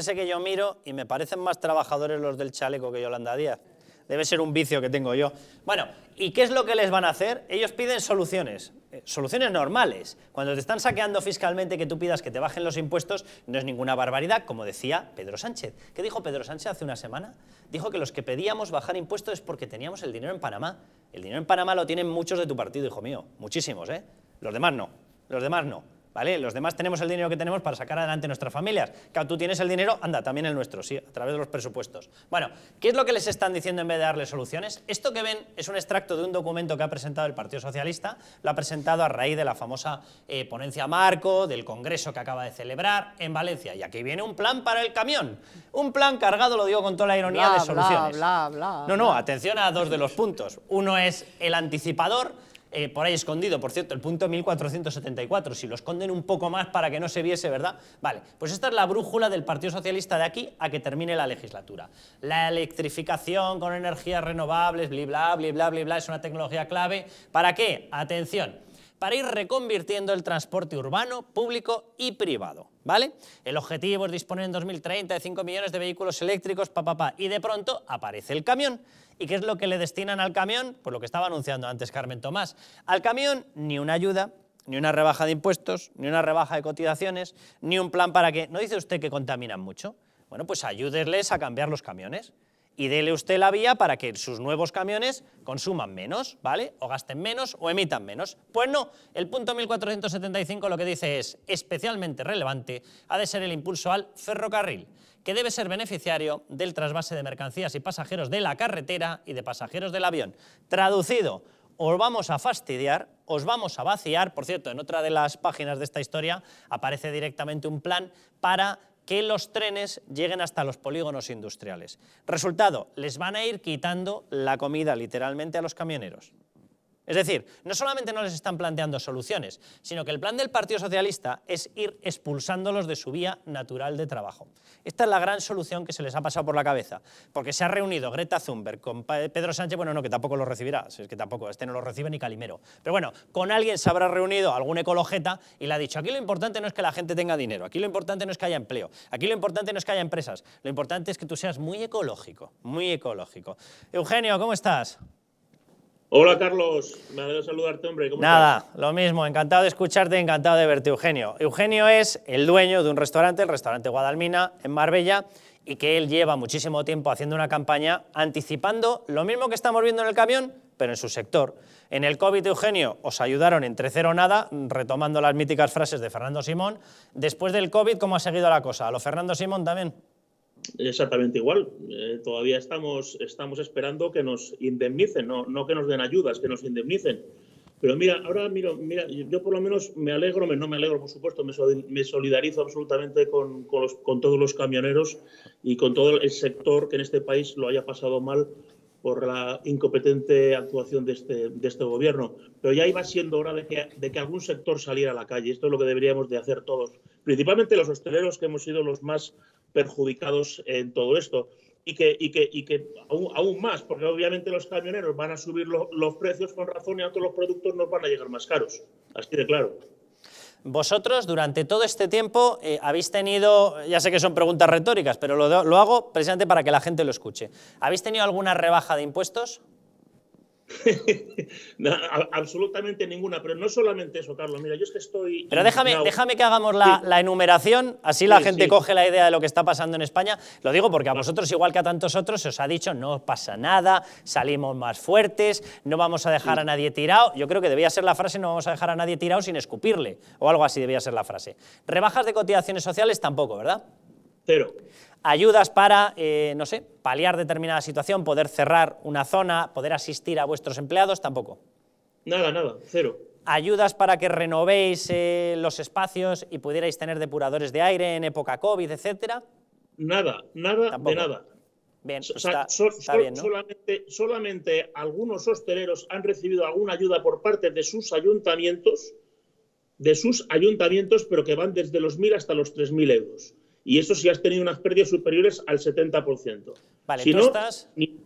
Fíjense que yo miro y me parecen más trabajadores los del chaleco que Yolanda Díaz. Debe ser un vicio que tengo yo. Bueno, ¿y qué es lo que les van a hacer? Ellos piden soluciones, eh, soluciones normales. Cuando te están saqueando fiscalmente que tú pidas que te bajen los impuestos, no es ninguna barbaridad, como decía Pedro Sánchez. ¿Qué dijo Pedro Sánchez hace una semana? Dijo que los que pedíamos bajar impuestos es porque teníamos el dinero en Panamá. El dinero en Panamá lo tienen muchos de tu partido, hijo mío, muchísimos, ¿eh? Los demás no, los demás no. ¿Vale? Los demás tenemos el dinero que tenemos para sacar adelante nuestras familias. Claro, tú tienes el dinero, anda, también el nuestro, sí, a través de los presupuestos. Bueno, ¿qué es lo que les están diciendo en vez de darles soluciones? Esto que ven es un extracto de un documento que ha presentado el Partido Socialista, lo ha presentado a raíz de la famosa eh, ponencia Marco, del congreso que acaba de celebrar en Valencia. Y aquí viene un plan para el camión. Un plan cargado, lo digo con toda la ironía, Bla, de soluciones. bla, bla, bla, no, no, atención a dos de los puntos. Uno es el anticipador, eh, por ahí escondido, por cierto, el punto 1474, si lo esconden un poco más para que no se viese, ¿verdad? Vale, pues esta es la brújula del Partido Socialista de aquí a que termine la legislatura. La electrificación con energías renovables, bla, bli bla, bli bla, es una tecnología clave. ¿Para qué? Atención, para ir reconvirtiendo el transporte urbano, público y privado. ¿Vale? El objetivo es disponer en 2030 de 5 millones de vehículos eléctricos, pa, pa, pa, y de pronto aparece el camión. ¿Y qué es lo que le destinan al camión? Pues lo que estaba anunciando antes Carmen Tomás. Al camión ni una ayuda, ni una rebaja de impuestos, ni una rebaja de cotizaciones, ni un plan para que... ¿No dice usted que contaminan mucho? Bueno, pues ayúdenles a cambiar los camiones y dele usted la vía para que sus nuevos camiones consuman menos, ¿vale? O gasten menos o emitan menos. Pues no, el punto 1475 lo que dice es, especialmente relevante, ha de ser el impulso al ferrocarril, que debe ser beneficiario del trasvase de mercancías y pasajeros de la carretera y de pasajeros del avión. Traducido, os vamos a fastidiar, os vamos a vaciar. Por cierto, en otra de las páginas de esta historia aparece directamente un plan para que los trenes lleguen hasta los polígonos industriales. Resultado, les van a ir quitando la comida literalmente a los camioneros. Es decir, no solamente no les están planteando soluciones, sino que el plan del Partido Socialista es ir expulsándolos de su vía natural de trabajo. Esta es la gran solución que se les ha pasado por la cabeza, porque se ha reunido Greta Thunberg con Pedro Sánchez, bueno, no, que tampoco lo recibirá, es que tampoco, este no lo recibe ni Calimero. Pero bueno, con alguien se habrá reunido, algún ecologeta, y le ha dicho, aquí lo importante no es que la gente tenga dinero, aquí lo importante no es que haya empleo, aquí lo importante no es que haya empresas, lo importante es que tú seas muy ecológico, muy ecológico. Eugenio, ¿cómo estás? Hola Carlos, me alegra saludarte, hombre. ¿Cómo Nada, lo mismo, encantado de escucharte, encantado de verte, Eugenio. Eugenio es el dueño de un restaurante, el restaurante Guadalmina, en Marbella, y que él lleva muchísimo tiempo haciendo una campaña anticipando lo mismo que estamos viendo en el camión, pero en su sector. En el COVID, Eugenio, os ayudaron entre cero nada, retomando las míticas frases de Fernando Simón. Después del COVID, ¿cómo ha seguido la cosa? ¿A lo Fernando Simón también? Exactamente igual. Eh, todavía estamos, estamos esperando que nos indemnicen, no, no que nos den ayudas, que nos indemnicen. Pero mira, ahora miro, mira, yo por lo menos me alegro, no me alegro, por supuesto, me, sol- me solidarizo absolutamente con, con todos los camioneros y con todo el sector que en este país lo haya pasado mal por la incompetente actuación de este, de este gobierno. Pero ya iba siendo hora de que, de que algún sector saliera a la calle. Esto es lo que deberíamos de hacer todos, principalmente los hosteleros que hemos sido los más perjudicados en todo esto. Y que, y que, y que aún, aún más, porque obviamente los camioneros van a subir lo- los precios con razón y a todos los productos nos van a llegar más caros. Así de claro. Vosotros, durante todo este tiempo, eh, habéis tenido, ya sé que son preguntas retóricas, pero lo, lo hago precisamente para que la gente lo escuche. ¿Habéis tenido alguna rebaja de impuestos? <laughs> A- absolutamente ninguna, pero no solamente eso, Carlos. Mira, yo es que estoy. Pero déjame, déjame que hagamos la, Sí. la enumeración, así la Sí, gente sí. coge la idea de lo que está pasando en España. Lo digo porque a vosotros, igual que a tantos otros, se os ha dicho no pasa nada, salimos más fuertes, no vamos a dejar a nadie tirado. Yo creo que debía ser la frase no vamos a dejar a nadie tirado sin escupirle, o algo así debía ser la frase. Rebajas de cotizaciones sociales tampoco, ¿verdad? Cero. Ayudas para, eh, no sé, paliar determinada situación, poder cerrar una zona, poder asistir a vuestros empleados, tampoco. Nada, nada, cero. Ayudas para que renovéis eh, los espacios y pudierais tener depuradores de aire en época COVID, etcétera. Nada, nada Tampoco. de nada. Bien, O pues sea, está, bien, ¿no? solamente, solamente algunos hosteleros han recibido alguna ayuda por parte de sus ayuntamientos, de sus ayuntamientos, pero que van desde los 1.000 hasta los 3.000 euros. Y eso sí has tenido unas pérdidas superiores al 70%. Vale, si tú no, estás- ni-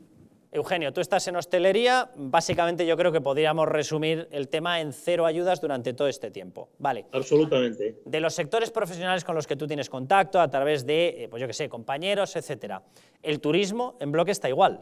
Eugenio, tú estás en hostelería, básicamente yo creo que podríamos resumir el tema en cero ayudas durante todo este tiempo. Vale. Absolutamente. De los sectores profesionales con los que tú tienes contacto, a través de, eh, pues yo qué sé, compañeros, etcétera, el turismo en bloque está igual.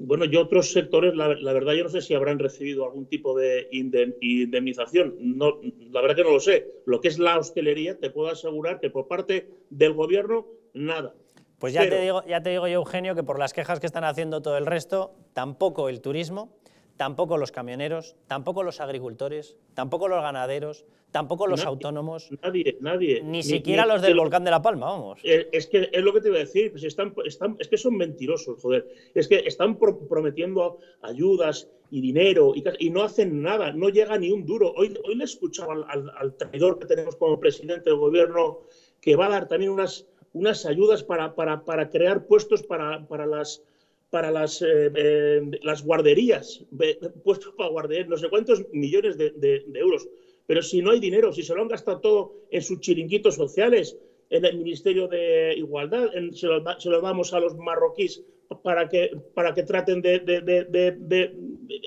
Bueno, yo otros sectores, la, verdad, yo no sé si habrán recibido algún tipo de indemnización. No, la verdad que no lo sé. Lo que es la hostelería, te puedo asegurar que por parte del gobierno, nada. Pues ya, te digo, ya te digo yo, Eugenio, que por las quejas que están haciendo todo el resto, tampoco el turismo, tampoco los camioneros, tampoco los agricultores, tampoco los ganaderos, tampoco los autónomos. Nadie, nadie. Ni, siquiera los del volcán de La Palma, vamos. Eh, es que es lo que te iba a decir, pues están, están, es que son mentirosos, joder. Es que están prometiendo ayudas y dinero y, no hacen nada, no llega ni un duro. Hoy, hoy le escuchaba al, al traidor que tenemos como presidente del gobierno que va a dar también unas unas ayudas para, para, crear puestos para, para las para las, eh, eh, las guarderías, puestos para guarderías, no sé cuántos millones de, euros. Pero si no hay dinero, si se lo han gastado todo en sus chiringuitos sociales, en el Ministerio de Igualdad, se, lo, damos a los marroquíes para que, para que traten de,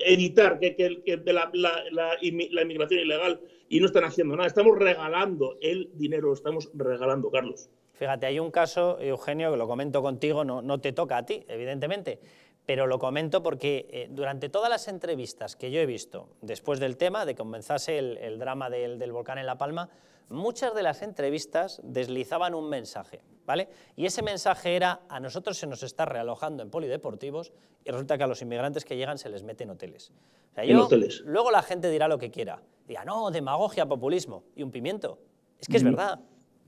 evitar que, que, la, la, la, inmigración ilegal y no están haciendo nada. Estamos regalando el dinero, estamos regalando, Carlos. Fíjate, hay un caso, Eugenio, que lo comento contigo, no, no te toca a ti, evidentemente, pero lo comento porque eh, durante todas las entrevistas que yo he visto después del tema, de que comenzase el, drama del, volcán en La Palma, muchas de las entrevistas deslizaban un mensaje, ¿vale? Y ese mensaje era, a nosotros se nos está realojando en polideportivos y resulta que a los inmigrantes que llegan se les mete en hoteles. en hoteles. Luego la gente dirá lo que quiera. Diga, no, demagogia, populismo y un pimiento. Es que es mm. verdad.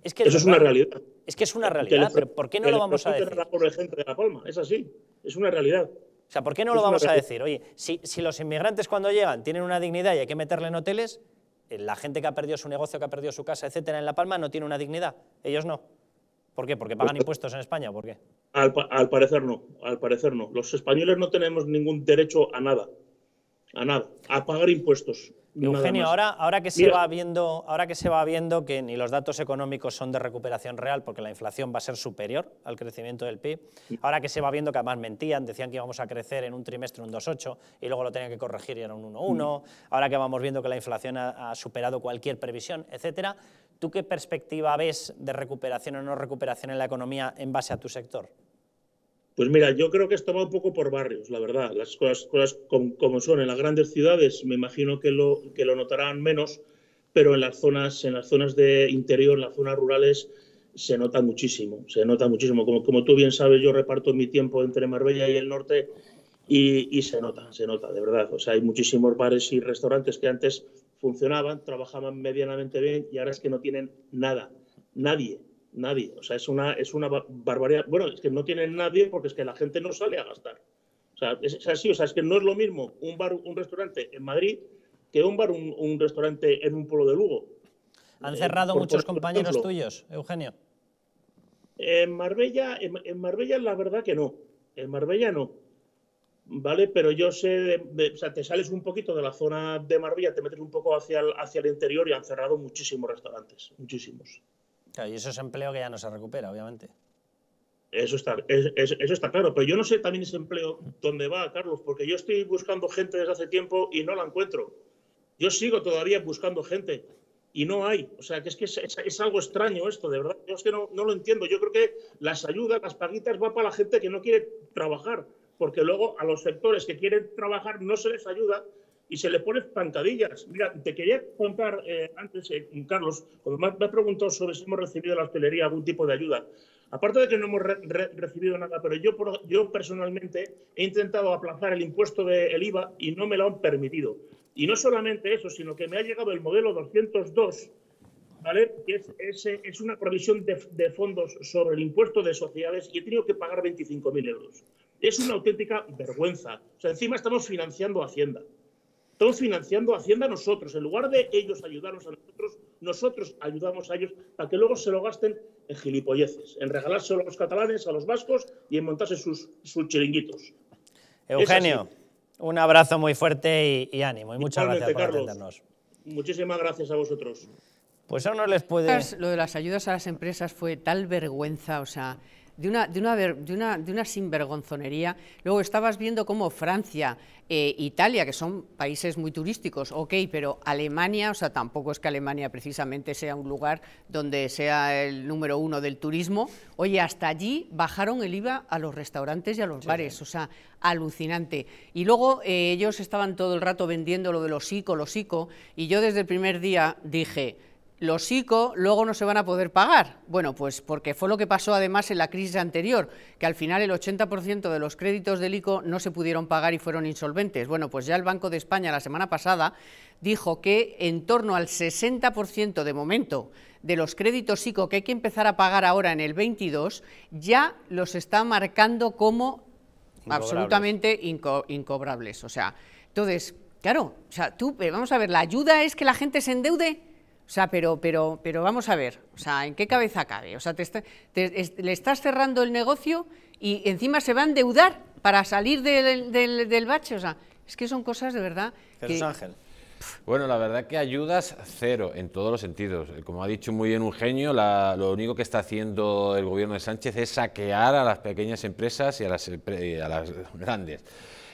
Es que Eso es una realidad. Es que es una realidad, pero ¿por qué no lo vamos a decir? La gente de La Palma, es así, es una realidad. O sea, ¿por qué no lo vamos a decir? Oye, si, los inmigrantes cuando llegan tienen una dignidad y hay que meterle en hoteles, eh, la gente que ha perdido su negocio, que ha perdido su casa, etcétera, en La Palma no tiene una dignidad. Ellos no. ¿Por qué? ¿Porque pagan pues, impuestos en España por qué? Al, al, parecer no, al parecer no. Los españoles no tenemos ningún derecho a nada, a nada, a pagar impuestos. Eugenio, ahora, ahora, que se va viendo, ahora que se va viendo que ni los datos económicos son de recuperación real, porque la inflación va a ser superior al crecimiento del PIB, ahora que se va viendo que además mentían, decían que íbamos a crecer en un trimestre un 2,8 y luego lo tenían que corregir y era un 1,1, ahora que vamos viendo que la inflación ha, ha superado cualquier previsión, etcétera, ¿tú qué perspectiva ves de recuperación o no recuperación en la economía en base a tu sector? Pues mira, yo creo que esto va un poco por barrios, la verdad. Las cosas, como, son en las grandes ciudades, me imagino que lo, notarán menos, pero en las zonas, en las zonas de interior, en las zonas rurales, se nota muchísimo, se nota muchísimo. Como, como tú bien sabes, yo reparto mi tiempo entre Marbella y el norte y, y se nota, se nota, de verdad. O sea, hay muchísimos bares y restaurantes que antes funcionaban, trabajaban medianamente bien y ahora es que no tienen nada, nadie, Nadie. O sea, es una, es una barbaridad. Bueno, es que no tienen nadie porque es que la gente no sale a gastar. O sea, es, así. O sea, es que no es lo mismo un bar, un restaurante en Madrid que un bar, un, restaurante en un pueblo de Lugo. ¿Han cerrado muchos compañeros tuyos, Eugenio? En Marbella, en, Marbella la verdad que no. En Marbella no. ¿Vale? Pero yo sé, o sea, te sales un poquito de la zona de Marbella, te metes un poco hacia hacia el interior y han cerrado muchísimos restaurantes, muchísimos y eso es empleo que ya no se recupera, obviamente. Eso está, eso está claro, pero yo no sé también ese empleo dónde va, Carlos, porque yo estoy buscando gente desde hace tiempo y no la encuentro. Yo sigo todavía buscando gente y no hay. O sea, que es que es, algo extraño esto, de verdad. Yo es que no, no, lo entiendo. Yo creo que las ayudas, las paguitas, van para la gente que no quiere trabajar, porque luego a los sectores que quieren trabajar no se les ayuda y se le pone pancadillas. Mira, te quería contar eh, antes, eh, Carlos, cuando me, me, has preguntado sobre si hemos recibido en la hostelería algún tipo de ayuda. Aparte de que no hemos recibido nada, pero yo, yo personalmente he intentado aplazar el impuesto del IVA y no me lo han permitido. Y no solamente eso, sino que me ha llegado el modelo 202, ¿vale? que es, es, una provisión de, de, fondos sobre el impuesto de sociedades y he tenido que pagar 25.000 euros. Es una auténtica vergüenza. O sea, encima estamos financiando Hacienda. Estamos financiando Hacienda nosotros. En lugar de ellos ayudarnos a nosotros, nosotros ayudamos a ellos para que luego se lo gasten en gilipolleces, en regalárselo a los catalanes, a los vascos y en montarse sus, sus chiringuitos. Eugenio, un abrazo muy fuerte y, ánimo. Y muchas gracias por atendernos. Muchísimas gracias a vosotros. Pues aún no les puede... Lo de las ayudas a las empresas fue tal vergüenza, o sea, de una, de una, de una, de una sinvergonzonería. Luego estabas viendo cómo Francia, eh, Italia, que son países muy turísticos, ok, pero Alemania, o sea, tampoco es que Alemania precisamente sea un lugar donde sea el número uno del turismo. Oye, hasta allí bajaron el IVA a los restaurantes y a los bares, o sea, alucinante. Y luego eh, ellos estaban todo el rato vendiendo lo de los ICO, los ICO, y yo desde el primer día dije, los ICO luego no se van a poder pagar. Bueno, pues porque fue lo que pasó además en la crisis anterior, que al final el 80% de los créditos del ICO no se pudieron pagar y fueron insolventes. Bueno, pues ya el Banco de España la semana pasada dijo que en torno al 60% de momento de los créditos ICO que hay que empezar a pagar ahora en el 22 ya los está marcando como Incobrables. absolutamente inco- incobrables. O sea, entonces, claro, o sea, tú, eh, vamos a ver, la ayuda es que la gente se endeude. O sea, pero, pero, pero vamos a ver, o sea, ¿en qué cabeza cabe? O sea, te está- te- es- le estás cerrando el negocio y encima se va a endeudar para salir del, del- del bache. O sea, es que son cosas de verdad. Jesús que- Ángel. Bueno, la verdad que ayudas cero en todos los sentidos. Como ha dicho muy bien Eugenio, la- lo único que está haciendo el gobierno de Sánchez es saquear a las pequeñas empresas y a las, empre- y a las grandes.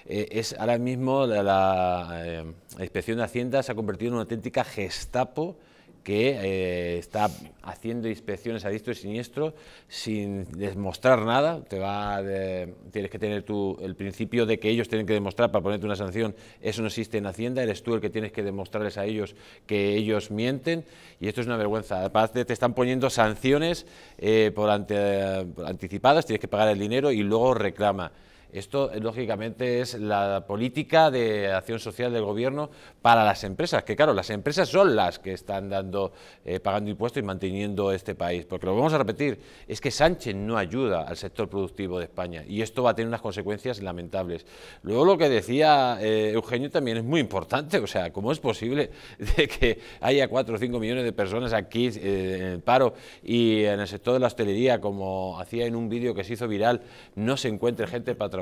Eh, es ahora mismo la, la, eh, la inspección de Hacienda se ha convertido en una auténtica gestapo que eh, está haciendo inspecciones a diestro y siniestro sin demostrar nada. Te va tienes que tener tú el principio de que ellos tienen que demostrar para ponerte una sanción. Eso no existe en Hacienda. Eres tú el que tienes que demostrarles a ellos que ellos mienten. Y esto es una vergüenza. Aparte te están poniendo sanciones eh, por, ante- por anticipadas. Tienes que pagar el dinero y luego reclama. Esto, lógicamente, es la política de acción social del gobierno para las empresas, que claro, las empresas son las que están dando, eh, pagando impuestos y manteniendo este país. Porque lo vamos a repetir, es que Sánchez no ayuda al sector productivo de España y esto va a tener unas consecuencias lamentables. Luego lo que decía eh, Eugenio también es muy importante, o sea, ¿cómo es posible de que haya 4 o 5 millones de personas aquí eh, en el paro y en el sector de la hostelería, como hacía en un vídeo que se hizo viral, no se encuentre gente para trabajar?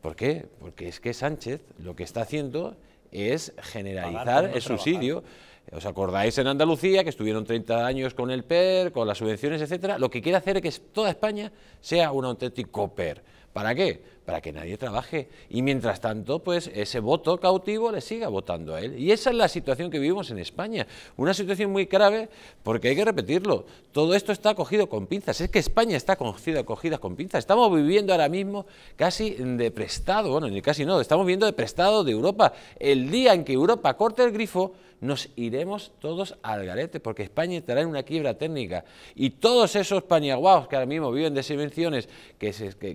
¿Por qué? Porque es que Sánchez lo que está haciendo es generalizar no el trabajar. subsidio. ¿Os acordáis en Andalucía que estuvieron 30 años con el PER, con las subvenciones, etcétera? Lo que quiere hacer es que toda España sea un auténtico PER. ¿Para qué? Para que nadie trabaje. Y mientras tanto, pues ese voto cautivo le siga votando a él. Y esa es la situación que vivimos en España. Una situación muy grave porque hay que repetirlo. Todo esto está cogido con pinzas. Es que España está cogida, cogida con pinzas. Estamos viviendo ahora mismo casi de prestado. Bueno, ni casi no. Estamos viviendo de prestado de Europa. El día en que Europa corte el grifo, nos iremos todos al garete, porque España estará en una quiebra técnica. Y todos esos paniaguaos que ahora mismo viven de subvenciones, que,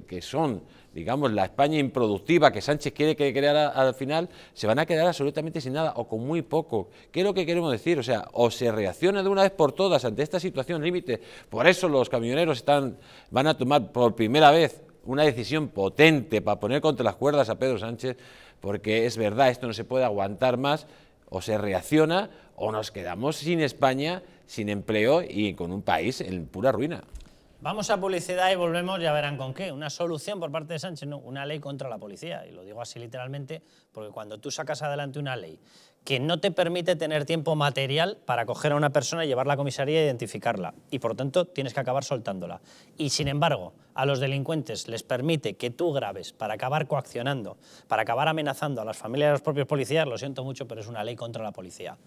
que- son, digamos, la España improductiva que Sánchez quiere crear al final, se van a quedar absolutamente sin nada o con muy poco. ¿Qué es lo que queremos decir? O sea, o se reacciona de una vez por todas ante esta situación límite. Por eso los camioneros están, van a tomar por primera vez una decisión potente para poner contra las cuerdas a Pedro Sánchez, porque es verdad, esto no se puede aguantar más, o se reacciona o nos quedamos sin España, sin empleo y con un país en pura ruina. Vamos a publicidad y volvemos, ya verán con qué. Una solución por parte de Sánchez, no, una ley contra la policía. Y lo digo así literalmente, porque cuando tú sacas adelante una ley que no te permite tener tiempo material para coger a una persona y llevarla a la comisaría e identificarla, y por tanto tienes que acabar soltándola. Y sin embargo, a los delincuentes les permite que tú grabes para acabar coaccionando, para acabar amenazando a las familias de los propios policías, lo siento mucho, pero es una ley contra la policía.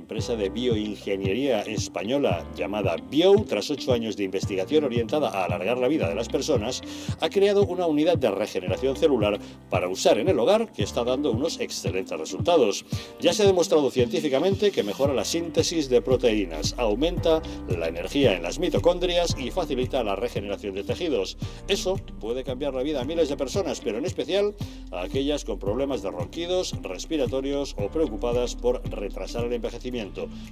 Empresa de bioingeniería española llamada Bio, tras ocho años de investigación orientada a alargar la vida de las personas, ha creado una unidad de regeneración celular para usar en el hogar que está dando unos excelentes resultados. Ya se ha demostrado científicamente que mejora la síntesis de proteínas, aumenta la energía en las mitocondrias y facilita la regeneración de tejidos. Eso puede cambiar la vida a miles de personas, pero en especial a aquellas con problemas de ronquidos, respiratorios o preocupadas por retrasar el envejecimiento.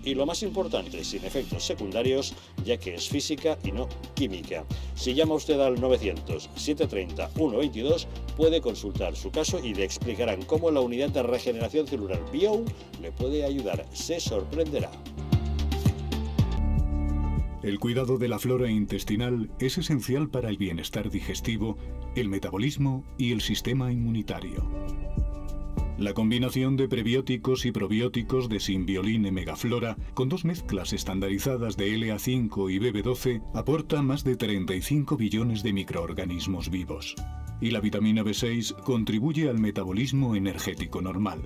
Y lo más importante, sin efectos secundarios, ya que es física y no química. Si llama usted al 900-730-122, puede consultar su caso y le explicarán cómo la unidad de regeneración celular Bio le puede ayudar. Se sorprenderá. El cuidado de la flora intestinal es esencial para el bienestar digestivo, el metabolismo y el sistema inmunitario. La combinación de prebióticos y probióticos de Symbioline Megaflora con dos mezclas estandarizadas de LA5 y BB12 aporta más de 35 billones de microorganismos vivos. Y la vitamina B6 contribuye al metabolismo energético normal.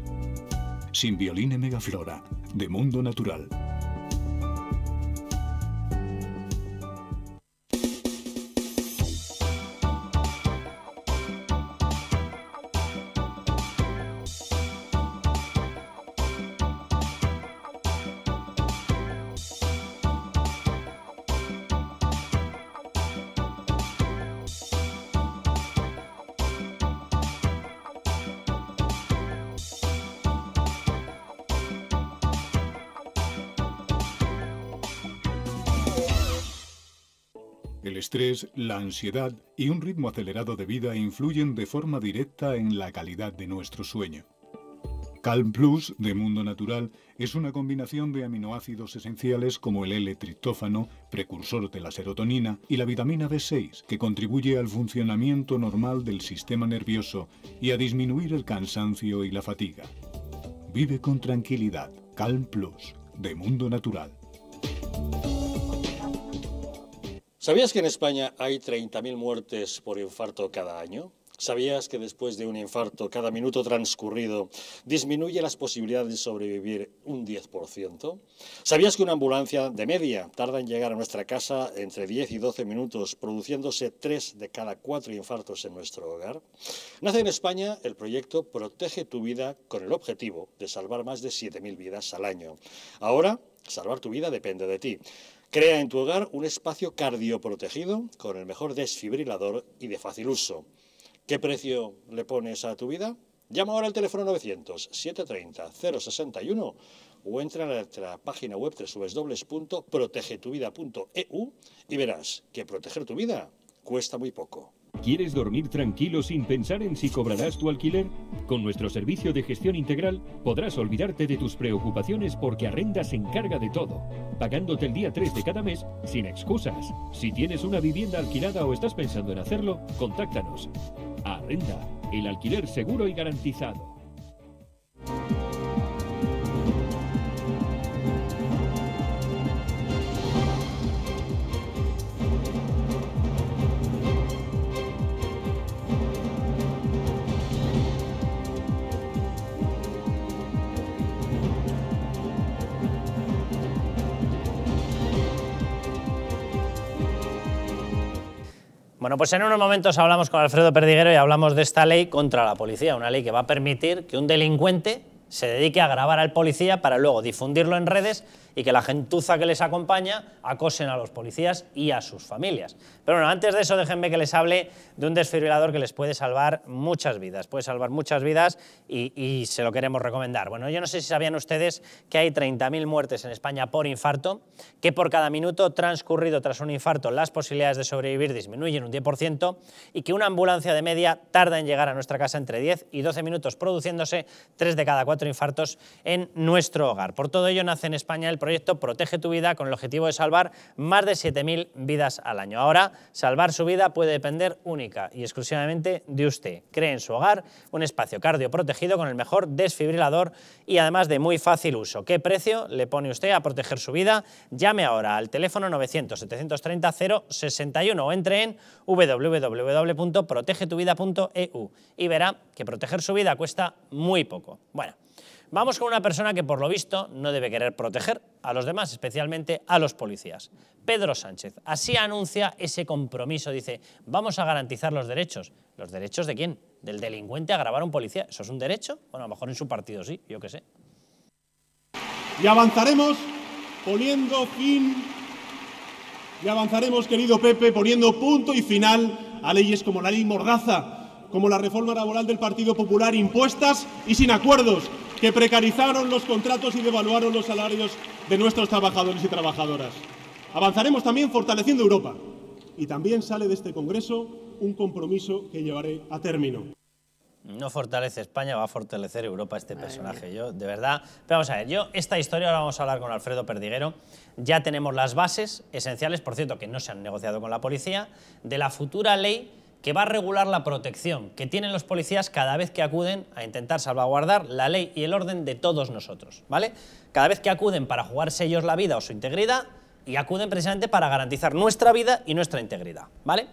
Symbioline Megaflora, de Mundo Natural. La ansiedad y un ritmo acelerado de vida influyen de forma directa en la calidad de nuestro sueño. Calm Plus de Mundo Natural es una combinación de aminoácidos esenciales como el L-triptófano, precursor de la serotonina, y la vitamina B6, que contribuye al funcionamiento normal del sistema nervioso y a disminuir el cansancio y la fatiga. Vive con tranquilidad. Calm Plus de Mundo Natural. ¿Sabías que en España hay 30.000 muertes por infarto cada año? ¿Sabías que después de un infarto cada minuto transcurrido disminuye las posibilidades de sobrevivir un 10%? ¿Sabías que una ambulancia de media tarda en llegar a nuestra casa entre 10 y 12 minutos, produciéndose 3 de cada 4 infartos en nuestro hogar? Nace en España el proyecto Protege tu vida con el objetivo de salvar más de 7.000 vidas al año. Ahora, salvar tu vida depende de ti. Crea en tu hogar un espacio cardioprotegido con el mejor desfibrilador y de fácil uso. ¿Qué precio le pones a tu vida? Llama ahora al teléfono 900-730-061 o entra a nuestra página web www.protegetuvida.eu y verás que proteger tu vida cuesta muy poco. ¿Quieres dormir tranquilo sin pensar en si cobrarás tu alquiler? Con nuestro servicio de gestión integral podrás olvidarte de tus preocupaciones porque Arrenda se encarga de todo, pagándote el día 3 de cada mes sin excusas. Si tienes una vivienda alquilada o estás pensando en hacerlo, contáctanos. Arrenda, el alquiler seguro y garantizado. Bueno, pues en unos momentos hablamos con Alfredo Perdiguero y hablamos de esta ley contra la policía, una ley que va a permitir que un delincuente se dedique a grabar al policía para luego difundirlo en redes y que la gentuza que les acompaña acosen a los policías y a sus familias. Pero bueno, antes de eso déjenme que les hable de un desfibrilador que les puede salvar muchas vidas, puede salvar muchas vidas y, y se lo queremos recomendar. Bueno, yo no sé si sabían ustedes que hay 30.000 muertes en España por infarto, que por cada minuto transcurrido tras un infarto las posibilidades de sobrevivir disminuyen un 10% y que una ambulancia de media tarda en llegar a nuestra casa entre 10 y 12 minutos, produciéndose 3 de cada 4 infartos en nuestro hogar. Por todo ello nace en España el proyecto Protege tu vida con el objetivo de salvar más de 7.000 vidas al año. Ahora, salvar su vida puede depender única y exclusivamente de usted. Cree en su hogar un espacio cardioprotegido con el mejor desfibrilador y además de muy fácil uso. ¿Qué precio le pone usted a proteger su vida? Llame ahora al teléfono 900-730-061 o entre en www.protegetuvida.eu y verá que proteger su vida cuesta muy poco. Bueno, Vamos con una persona que por lo visto no debe querer proteger a los demás, especialmente a los policías. Pedro Sánchez. Así anuncia ese compromiso. Dice, vamos a garantizar los derechos. ¿Los derechos de quién? ¿Del delincuente a grabar a un policía? ¿Eso es un derecho? Bueno, a lo mejor en su partido sí, yo qué sé. Y avanzaremos poniendo fin, y avanzaremos, querido Pepe, poniendo punto y final a leyes como la ley Mordaza, como la reforma laboral del Partido Popular, impuestas y sin acuerdos, que precarizaron los contratos y devaluaron los salarios de nuestros trabajadores y trabajadoras. Avanzaremos también fortaleciendo Europa. Y también sale de este Congreso un compromiso que llevaré a término. No fortalece España, va a fortalecer Europa este personaje. Yo, de verdad. Pero vamos a ver, yo esta historia ahora vamos a hablar con Alfredo Perdiguero. Ya tenemos las bases esenciales, por cierto, que no se han negociado con la policía, de la futura ley que va a regular la protección que tienen los policías cada vez que acuden a intentar salvaguardar la ley y el orden de todos nosotros, ¿vale? Cada vez que acuden para jugarse ellos la vida o su integridad y acuden precisamente para garantizar nuestra vida y nuestra integridad, ¿vale?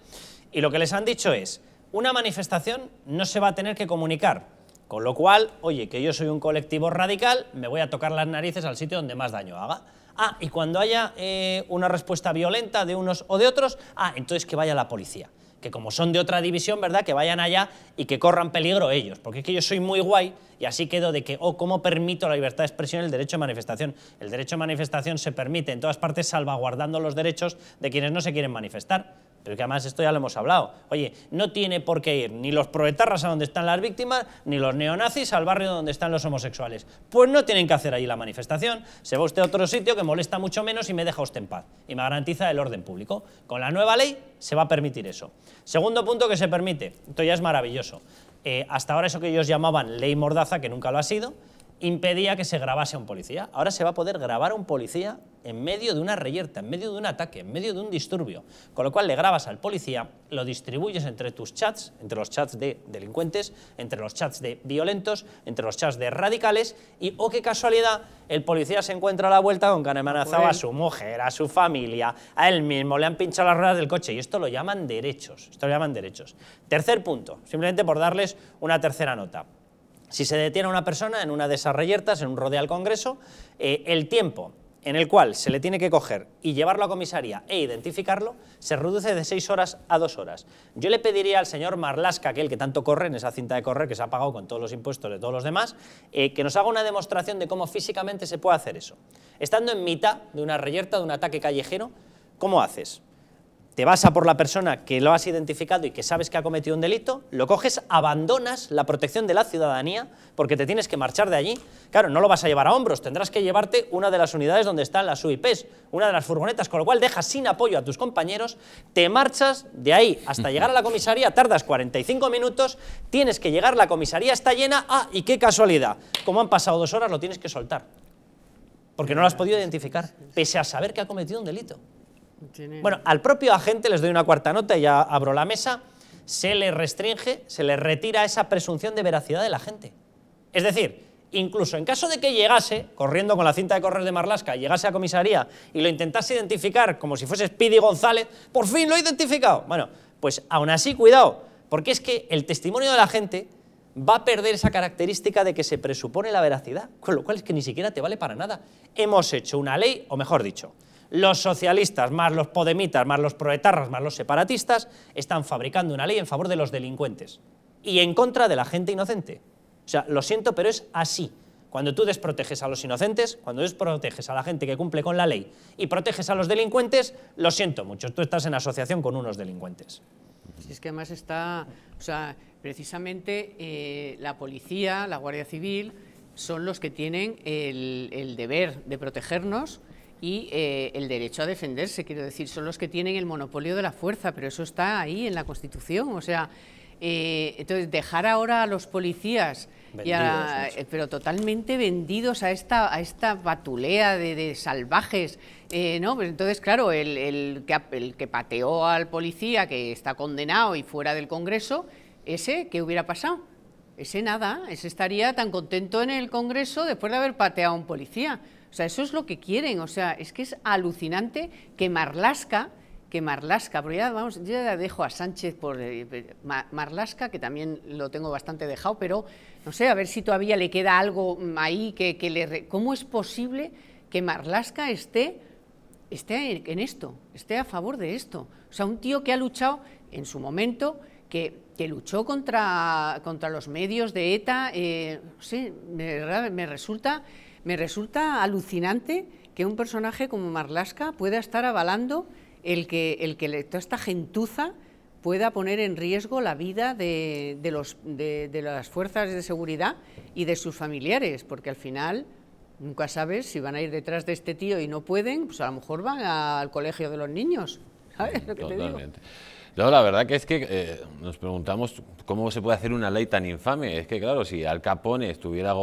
Y lo que les han dicho es, una manifestación no se va a tener que comunicar, con lo cual, oye, que yo soy un colectivo radical, me voy a tocar las narices al sitio donde más daño haga. Ah, y cuando haya eh, una respuesta violenta de unos o de otros, ah, entonces que vaya la policía. Que como son de otra división, ¿verdad? Que vayan allá y que corran peligro ellos. Porque es que yo soy muy guay y así quedo de que, oh, ¿cómo permito la libertad de expresión y el derecho de manifestación? El derecho de manifestación se permite en todas partes salvaguardando los derechos de quienes no se quieren manifestar. Pero que además esto ya lo hemos hablado. Oye, no tiene por qué ir ni los proetarras a donde están las víctimas, ni los neonazis al barrio donde están los homosexuales. Pues no tienen que hacer allí la manifestación. Se va usted a otro sitio que molesta mucho menos y me deja usted en paz. Y me garantiza el orden público. Con la nueva ley se va a permitir eso. Segundo punto que se permite. Esto ya es maravilloso. Eh, hasta ahora eso que ellos llamaban ley mordaza, que nunca lo ha sido, impedía que se grabase a un policía. Ahora se va a poder grabar a un policía en medio de una reyerta, en medio de un ataque, en medio de un disturbio. Con lo cual le grabas al policía, lo distribuyes entre tus chats, entre los chats de delincuentes, entre los chats de violentos, entre los chats de radicales y, oh qué casualidad, el policía se encuentra a la vuelta con que han amenazado a su mujer, a su familia, a él mismo, le han pinchado las ruedas del coche y esto lo llaman derechos. Esto lo llaman derechos. Tercer punto, simplemente por darles una tercera nota. Si se detiene a una persona en una de esas reyertas, en un rodeo al Congreso, eh, el tiempo en el cual se le tiene que coger y llevarlo a comisaría e identificarlo, se reduce de seis horas a dos horas. Yo le pediría al señor Marlasca, aquel que tanto corre en esa cinta de correr que se ha pagado con todos los impuestos de todos los demás, eh, que nos haga una demostración de cómo físicamente se puede hacer eso. Estando en mitad de una reyerta, de un ataque callejero, ¿cómo haces? Te vas a por la persona que lo has identificado y que sabes que ha cometido un delito, lo coges, abandonas la protección de la ciudadanía porque te tienes que marchar de allí. Claro, no lo vas a llevar a hombros, tendrás que llevarte una de las unidades donde están las UIPs, una de las furgonetas, con lo cual dejas sin apoyo a tus compañeros, te marchas de ahí hasta llegar a la comisaría, tardas 45 minutos, tienes que llegar, la comisaría está llena, ah, y qué casualidad, como han pasado dos horas lo tienes que soltar, porque no lo has podido identificar, pese a saber que ha cometido un delito. Bueno, al propio agente les doy una cuarta nota y ya abro la mesa, se le restringe, se le retira esa presunción de veracidad de la gente. Es decir, incluso en caso de que llegase, corriendo con la cinta de correr de Marlasca, llegase a comisaría y lo intentase identificar como si fuese Speedy González, por fin lo he identificado. Bueno, pues aún así, cuidado, porque es que el testimonio de la gente va a perder esa característica de que se presupone la veracidad, con lo cual es que ni siquiera te vale para nada. Hemos hecho una ley, o mejor dicho, los socialistas, más los podemitas, más los proetarras, más los separatistas, están fabricando una ley en favor de los delincuentes y en contra de la gente inocente. O sea, lo siento, pero es así. Cuando tú desproteges a los inocentes, cuando desproteges a la gente que cumple con la ley y proteges a los delincuentes, lo siento mucho, tú estás en asociación con unos delincuentes. Es que además está, o sea, precisamente eh, la policía, la Guardia Civil, son los que tienen el deber de protegernos y eh, el derecho a defenderse, quiero decir, son los que tienen el monopolio de la fuerza, pero eso está ahí en la Constitución, o sea, eh, entonces dejar ahora a los policías, eh, pero totalmente vendidos a esta, a esta batulea de, salvajes, ¿no? Pues entonces, claro, el, el, que, el que pateó al policía que está condenado y fuera del Congreso, ese, ¿qué hubiera pasado? Ese nada, ese estaría tan contento en el Congreso después de haber pateado a un policía. O sea, eso es lo que quieren. O sea, es que es alucinante que Marlasca, que Marlasca, pero ya, vamos, ya dejo a Sánchez por eh, Marlasca, que también lo tengo bastante dejado, pero no sé, a ver si todavía le queda algo ahí que, le... ¿Cómo es posible que Marlasca esté, esté en esto, esté a favor de esto? O sea, un tío que ha luchado en su momento, que, que luchó contra, contra los medios de ETA, eh, me resulta me resulta alucinante que un personaje como Marlaska pueda estar avalando el que, el que toda esta gentuza pueda poner en riesgo la vida de, de los, de, de las fuerzas de seguridad y de sus familiares, porque al final nunca sabes si van a ir detrás de este tío y no pueden, pues a lo mejor van al colegio de los niños. ¿Sabes lo que te digo? No, la verdad que es que eh, nos preguntamos cómo se puede hacer una ley tan infame. Es que, claro, si Al Capone estuviera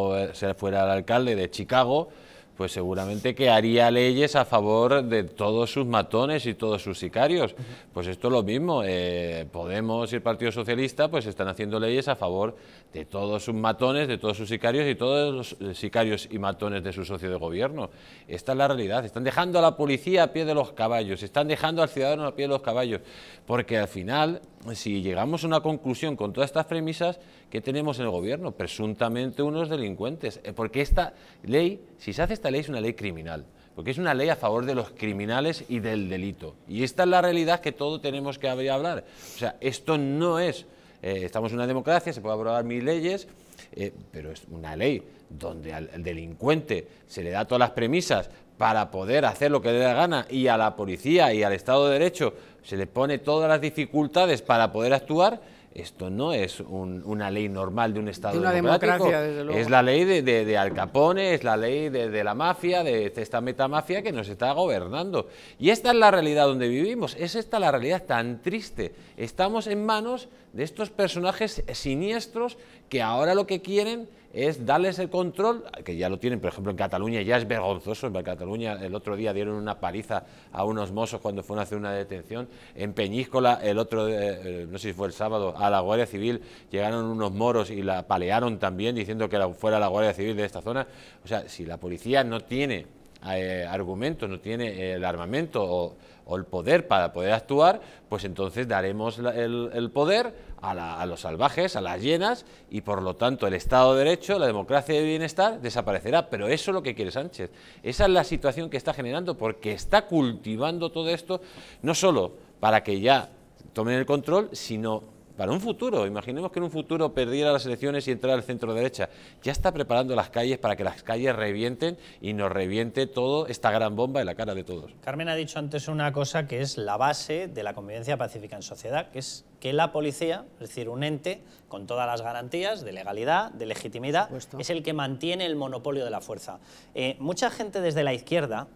fuera el alcalde de Chicago, pues seguramente que haría leyes a favor de todos sus matones y todos sus sicarios. Pues esto es lo mismo. eh, Podemos y el Partido Socialista pues están haciendo leyes a favor de todos sus matones, de todos sus sicarios y todos los eh, sicarios y matones de su socio de gobierno. Esta es la realidad. Están dejando a la policía a pie de los caballos, están dejando al ciudadano a pie de los caballos, porque al final, si llegamos a una conclusión con todas estas premisas, ¿qué tenemos en el gobierno? Presuntamente unos delincuentes, Eh, porque esta ley, si se hace esta ley, es una ley criminal. Porque es una ley a favor de los criminales y del delito. Y esta es la realidad que todo tenemos que hablar. O sea, esto no es eh, estamos en una democracia, se puede aprobar mil leyes, eh, pero es una ley donde al, al delincuente se le da todas las premisas para poder hacer lo que le dé la gana y a la policía y al Estado de Derecho se le pone todas las dificultades para poder actuar. Esto no es un- una ley normal de un Estado De una democrático. democracia, desde luego. Es la ley de, de- de Al Capone, es la ley de, de la mafia, de esta metamafia que nos está gobernando. Y esta es la realidad donde vivimos, es esta la realidad tan triste. Estamos en manos de estos personajes siniestros que ahora lo que quieren es darles el control, que ya lo tienen, por ejemplo, en Cataluña ya es vergonzoso, en Cataluña el otro día dieron una paliza a unos mozos cuando fueron a hacer una detención, en Peñíscola el otro, eh, eh, no sé si fue el sábado, a la Guardia Civil llegaron unos moros y la palearon también diciendo que era- fuera la Guardia Civil de esta zona. O sea, si la policía no tiene eh, argumentos, no tiene el armamento o, o el poder para poder actuar, pues entonces daremos el, poder a, la- los salvajes, a las llenas, y por lo tanto el Estado de Derecho, la democracia y el bienestar desaparecerá. Pero eso es lo que quiere Sánchez. Esa es la situación que está generando, porque está cultivando todo esto, no solo para que ya tomen el control, sino para un futuro. Imaginemos que en un futuro perdiera las elecciones y entrara el centro derecha. Ya está preparando las calles para que las calles revienten y nos reviente todo esta gran bomba en la cara de todos. Carmen ha dicho antes una cosa que es la base de la convivencia pacífica en sociedad, que es que la policía, es decir, un ente con todas las garantías de legalidad, de legitimidad, es el que mantiene el monopolio de la fuerza. Eh, mucha gente desde la izquierda,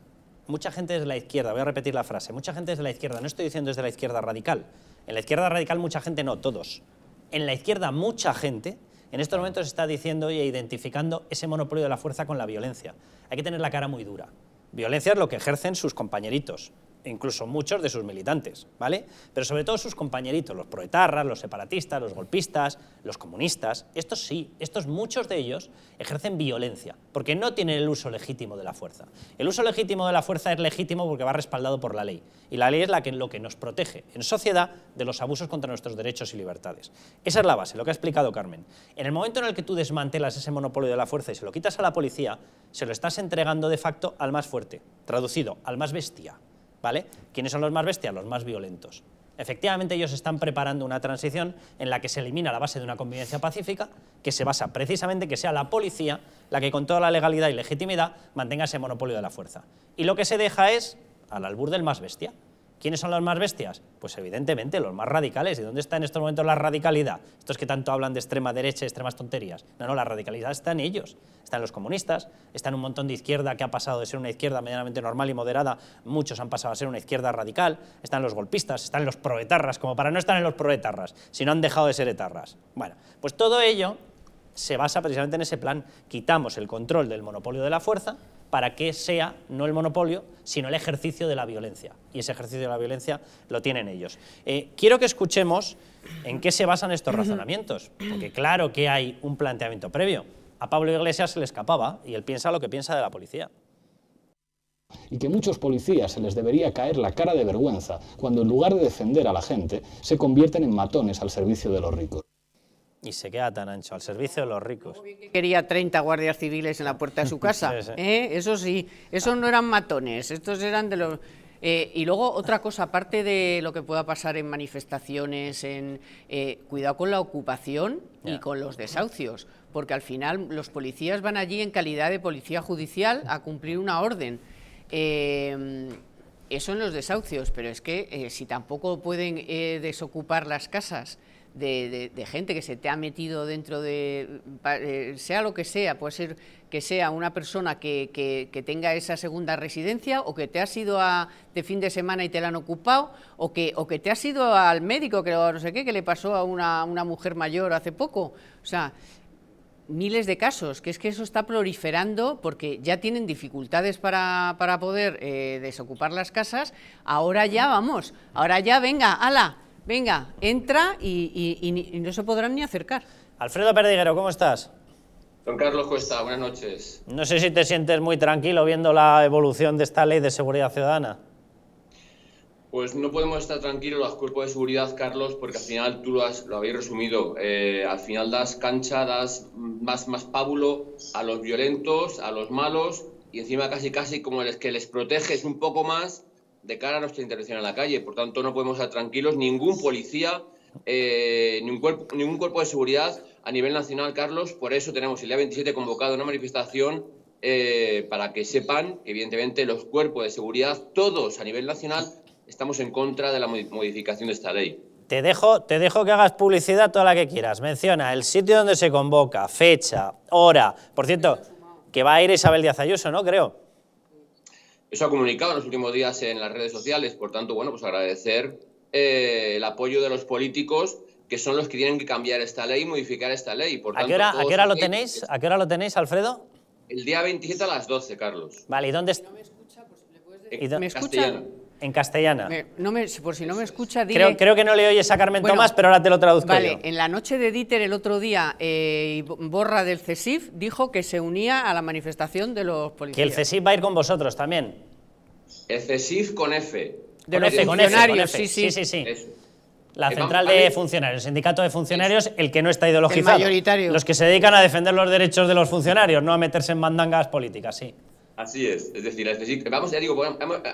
mucha gente desde la izquierda, voy a repetir la frase, mucha gente desde la izquierda, no estoy diciendo desde la izquierda radical, en la izquierda radical mucha gente no, todos. En la izquierda mucha gente en estos momentos está diciendo y identificando ese monopolio de la fuerza con la violencia. Hay que tener la cara muy dura. Violencia es lo que ejercen sus compañeritos, incluso muchos de sus militantes, ¿vale? Pero sobre todo sus compañeritos, los proetarras, los separatistas, los golpistas, los comunistas. Estos sí, estos muchos de ellos ejercen violencia, porque no tienen el uso legítimo de la fuerza. El uso legítimo de la fuerza es legítimo porque va respaldado por la ley. Y la ley es la que, lo que nos protege en sociedad de los abusos contra nuestros derechos y libertades. Esa es la base, lo que ha explicado Carmen. En el momento en el que tú desmantelas ese monopolio de la fuerza y se lo quitas a la policía, se lo estás entregando de facto al más fuerte, traducido, al más bestia. ¿Vale? ¿Quiénes son los más bestias? Los más violentos. Efectivamente, ellos están preparando una transición en la que se elimina la base de una convivencia pacífica, que se basa precisamente en que sea la policía la que con toda la legalidad y legitimidad mantenga ese monopolio de la fuerza. Y lo que se deja es al albur del más bestia. ¿Quiénes son los más bestias? Pues evidentemente los más radicales. ¿Y dónde está en estos momentos la radicalidad? Estos que tanto hablan de extrema derecha y extremas tonterías. No, no, la radicalidad está en ellos. Está en los comunistas, está en un montón de izquierda que ha pasado de ser una izquierda medianamente normal y moderada, muchos han pasado a ser una izquierda radical, están los golpistas, están los proetarras, como para no estar en los proetarras, si no han dejado de ser etarras. Bueno, pues todo ello se basa precisamente en ese plan. Quitamos el control del monopolio de la fuerza para que sea no el monopolio, sino el ejercicio de la violencia. Y ese ejercicio de la violencia lo tienen ellos. Eh, quiero que escuchemos en qué se basan estos razonamientos, porque claro que hay un planteamiento previo. A Pablo Iglesias se le escapaba y él piensa lo que piensa de la policía. y que muchos policías se les debería caer la cara de vergüenza cuando en lugar de defender a la gente se convierten en matones al servicio de los ricos. Y se queda tan ancho, al servicio de los ricos. Quería 30 guardias civiles en la puerta de su <laughs> casa. Sí, sí. ¿eh? Eso sí, esos no eran matones, estos eran de los... eh, y luego otra cosa, aparte de lo que pueda pasar en manifestaciones, en eh, cuidado con la ocupación y con los desahucios, porque al final los policías van allí en calidad de policía judicial a cumplir una orden. Eh, eso en los desahucios, pero es que eh, si tampoco pueden eh, desocupar las casas de, gente que se te ha metido dentro de, eh, sea lo que sea, puede ser que sea una persona que, que- que tenga esa segunda residencia o que te has ido a, de fin de semana y te la han ocupado o que, o que te has ido al médico, que no sé qué, que le pasó a una, una mujer mayor hace poco. O sea, miles de casos, que es que eso está proliferando porque ya tienen dificultades para, para poder eh, desocupar las casas, ahora ya vamos, ahora ya venga, ala, venga, entra y, y- y ni- y no se podrán ni acercar. Alfredo Perdiguero, ¿cómo estás? Don Carlos Cuesta, buenas noches. No sé si te sientes muy tranquilo viendo la evolución de esta ley de seguridad ciudadana. Pues no podemos estar tranquilos los cuerpos de seguridad, Carlos, porque al final tú lo, has, lo habéis resumido. Eh, al final das cancha, das más, más pábulo a los violentos, a los malos, y encima casi casi como les que les proteges un poco más de cara a nuestra intervención en la calle. Por tanto, no podemos estar tranquilos. Ningún policía, eh, ningún, cuerpo, de seguridad a nivel nacional, Carlos. Por eso tenemos el día 27 convocado una manifestación eh, para que sepan que, evidentemente, los cuerpos de seguridad, todos a nivel nacional, estamos en contra de la modi- modificación de esta ley. Te dejo, te dejo que hagas publicidad toda la que quieras. Menciona el sitio donde se convoca, fecha, hora. Por cierto, que va a ir Isabel Díaz Ayuso, ¿no? Creo. Eso ha comunicado en los últimos días en las redes sociales, por tanto, bueno, pues agradecer eh, el apoyo de los políticos que son los que tienen que cambiar esta ley y modificar esta ley. Por ¿A tanto, qué hora, a qué hora lo tenéis? ¿A qué hora lo tenéis, Alfredo? El día 27 a las 12, Carlos. Vale, ¿y dónde? est- ¿Y dó- ¿Me escucha? En castellana. Me- no me- por si no me escucha, dile... Creo, creo que no le oyes a Carmen Bueno, Tomás, pero ahora te lo traduzco Vale, yo. en la noche de Dieter el otro día, eh, Borra del CESIF dijo que se unía a la manifestación de los Que policías. el CSIC va a ir con vosotros también. El CESIF con F. De Con los F, con F, funcionarios, con F. sí, sí. sí. La Eh, central de funcionarios, sindicato de funcionarios, el que no está ideologizado. mayoritario. Los que se dedican a defender los derechos de los funcionarios, no a meterse en mandangas políticas, sí. Así es, es decir, vamos, ya digo,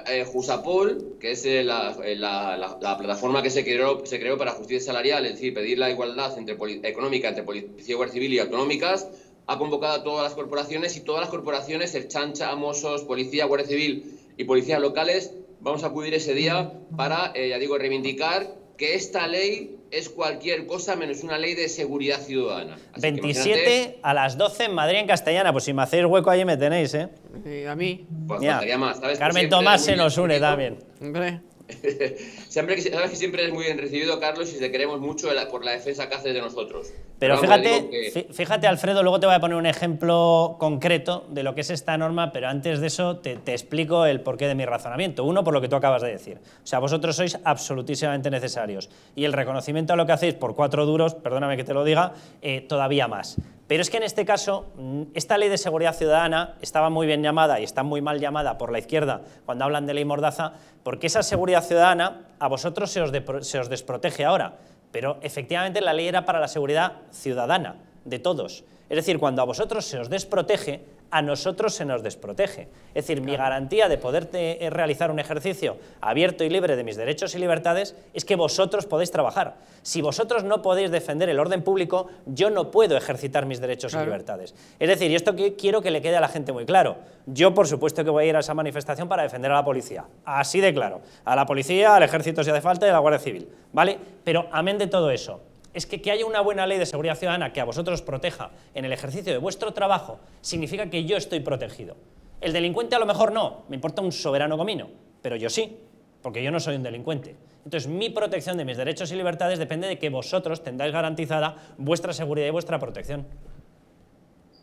eh, Jusapol, que es eh, la, eh, la- la- la plataforma que se creó, se creó para justicia salarial, es decir, pedir la igualdad entre económica entre policía guardia civil y autonómicas, ha convocado a todas las corporaciones y todas las corporaciones, el Chancha, Mossos, Policía, Guardia Civil y policías locales, vamos a acudir ese día para, eh, ya digo, reivindicar que esta ley es cualquier cosa menos una ley de seguridad ciudadana. Así que 27 imagínate, a las 12 en Madrid, en castellana. Pues si me hacéis hueco, allí me tenéis, ¿eh? Eh, a mí, pues Ya. faltaría más, ¿sabes? Carmen Siempre Tomás se nos une también. hombre. <laughs> Siempre que, sabes que siempre es muy bien recibido, Carlos, y te queremos mucho por la defensa que haces de nosotros. Pero fíjate, que- fíjate, Alfredo, luego te voy a poner un ejemplo concreto de lo que es esta norma, pero antes de eso te, te explico el porqué de mi razonamiento. Uno, por lo que tú acabas de decir. O sea, vosotros sois absolutísimamente necesarios. Y el reconocimiento a lo que hacéis por cuatro duros, perdóname que te lo diga, eh, todavía más. Pero es que en este caso, mm, esta ley de seguridad ciudadana estaba muy bien llamada y está muy mal llamada por la izquierda cuando hablan de ley mordaza, porque esa seguridad ciudadana a vosotros se os, se os desprotege ahora. Pero efectivamente la ley era para la seguridad ciudadana, de todos. Es decir, cuando a vosotros se os desprotege, a nosotros se nos desprotege. Es decir, mi garantía de poder te- eh, realizar un ejercicio abierto y libre de mis derechos y libertades es que vosotros podéis trabajar. Si vosotros no podéis defender el orden público, yo no puedo ejercitar mis derechos Claro. y libertades. Es decir, y esto que quiero que le quede a la gente muy claro. Yo, por supuesto, que voy a ir a esa manifestación para defender a la policía. Así de claro. A la policía, al ejército si hace falta y a la Guardia Civil. ¿Vale? Pero amén de todo eso, es que que haya una buena ley de seguridad ciudadana que a vosotros proteja en el ejercicio de vuestro trabajo significa que yo estoy protegido. El delincuente a lo mejor no, me importa un soberano comino, pero yo sí, porque yo no soy un delincuente. Entonces, mi protección de mis derechos y libertades depende de que vosotros tengáis garantizada vuestra seguridad y vuestra protección.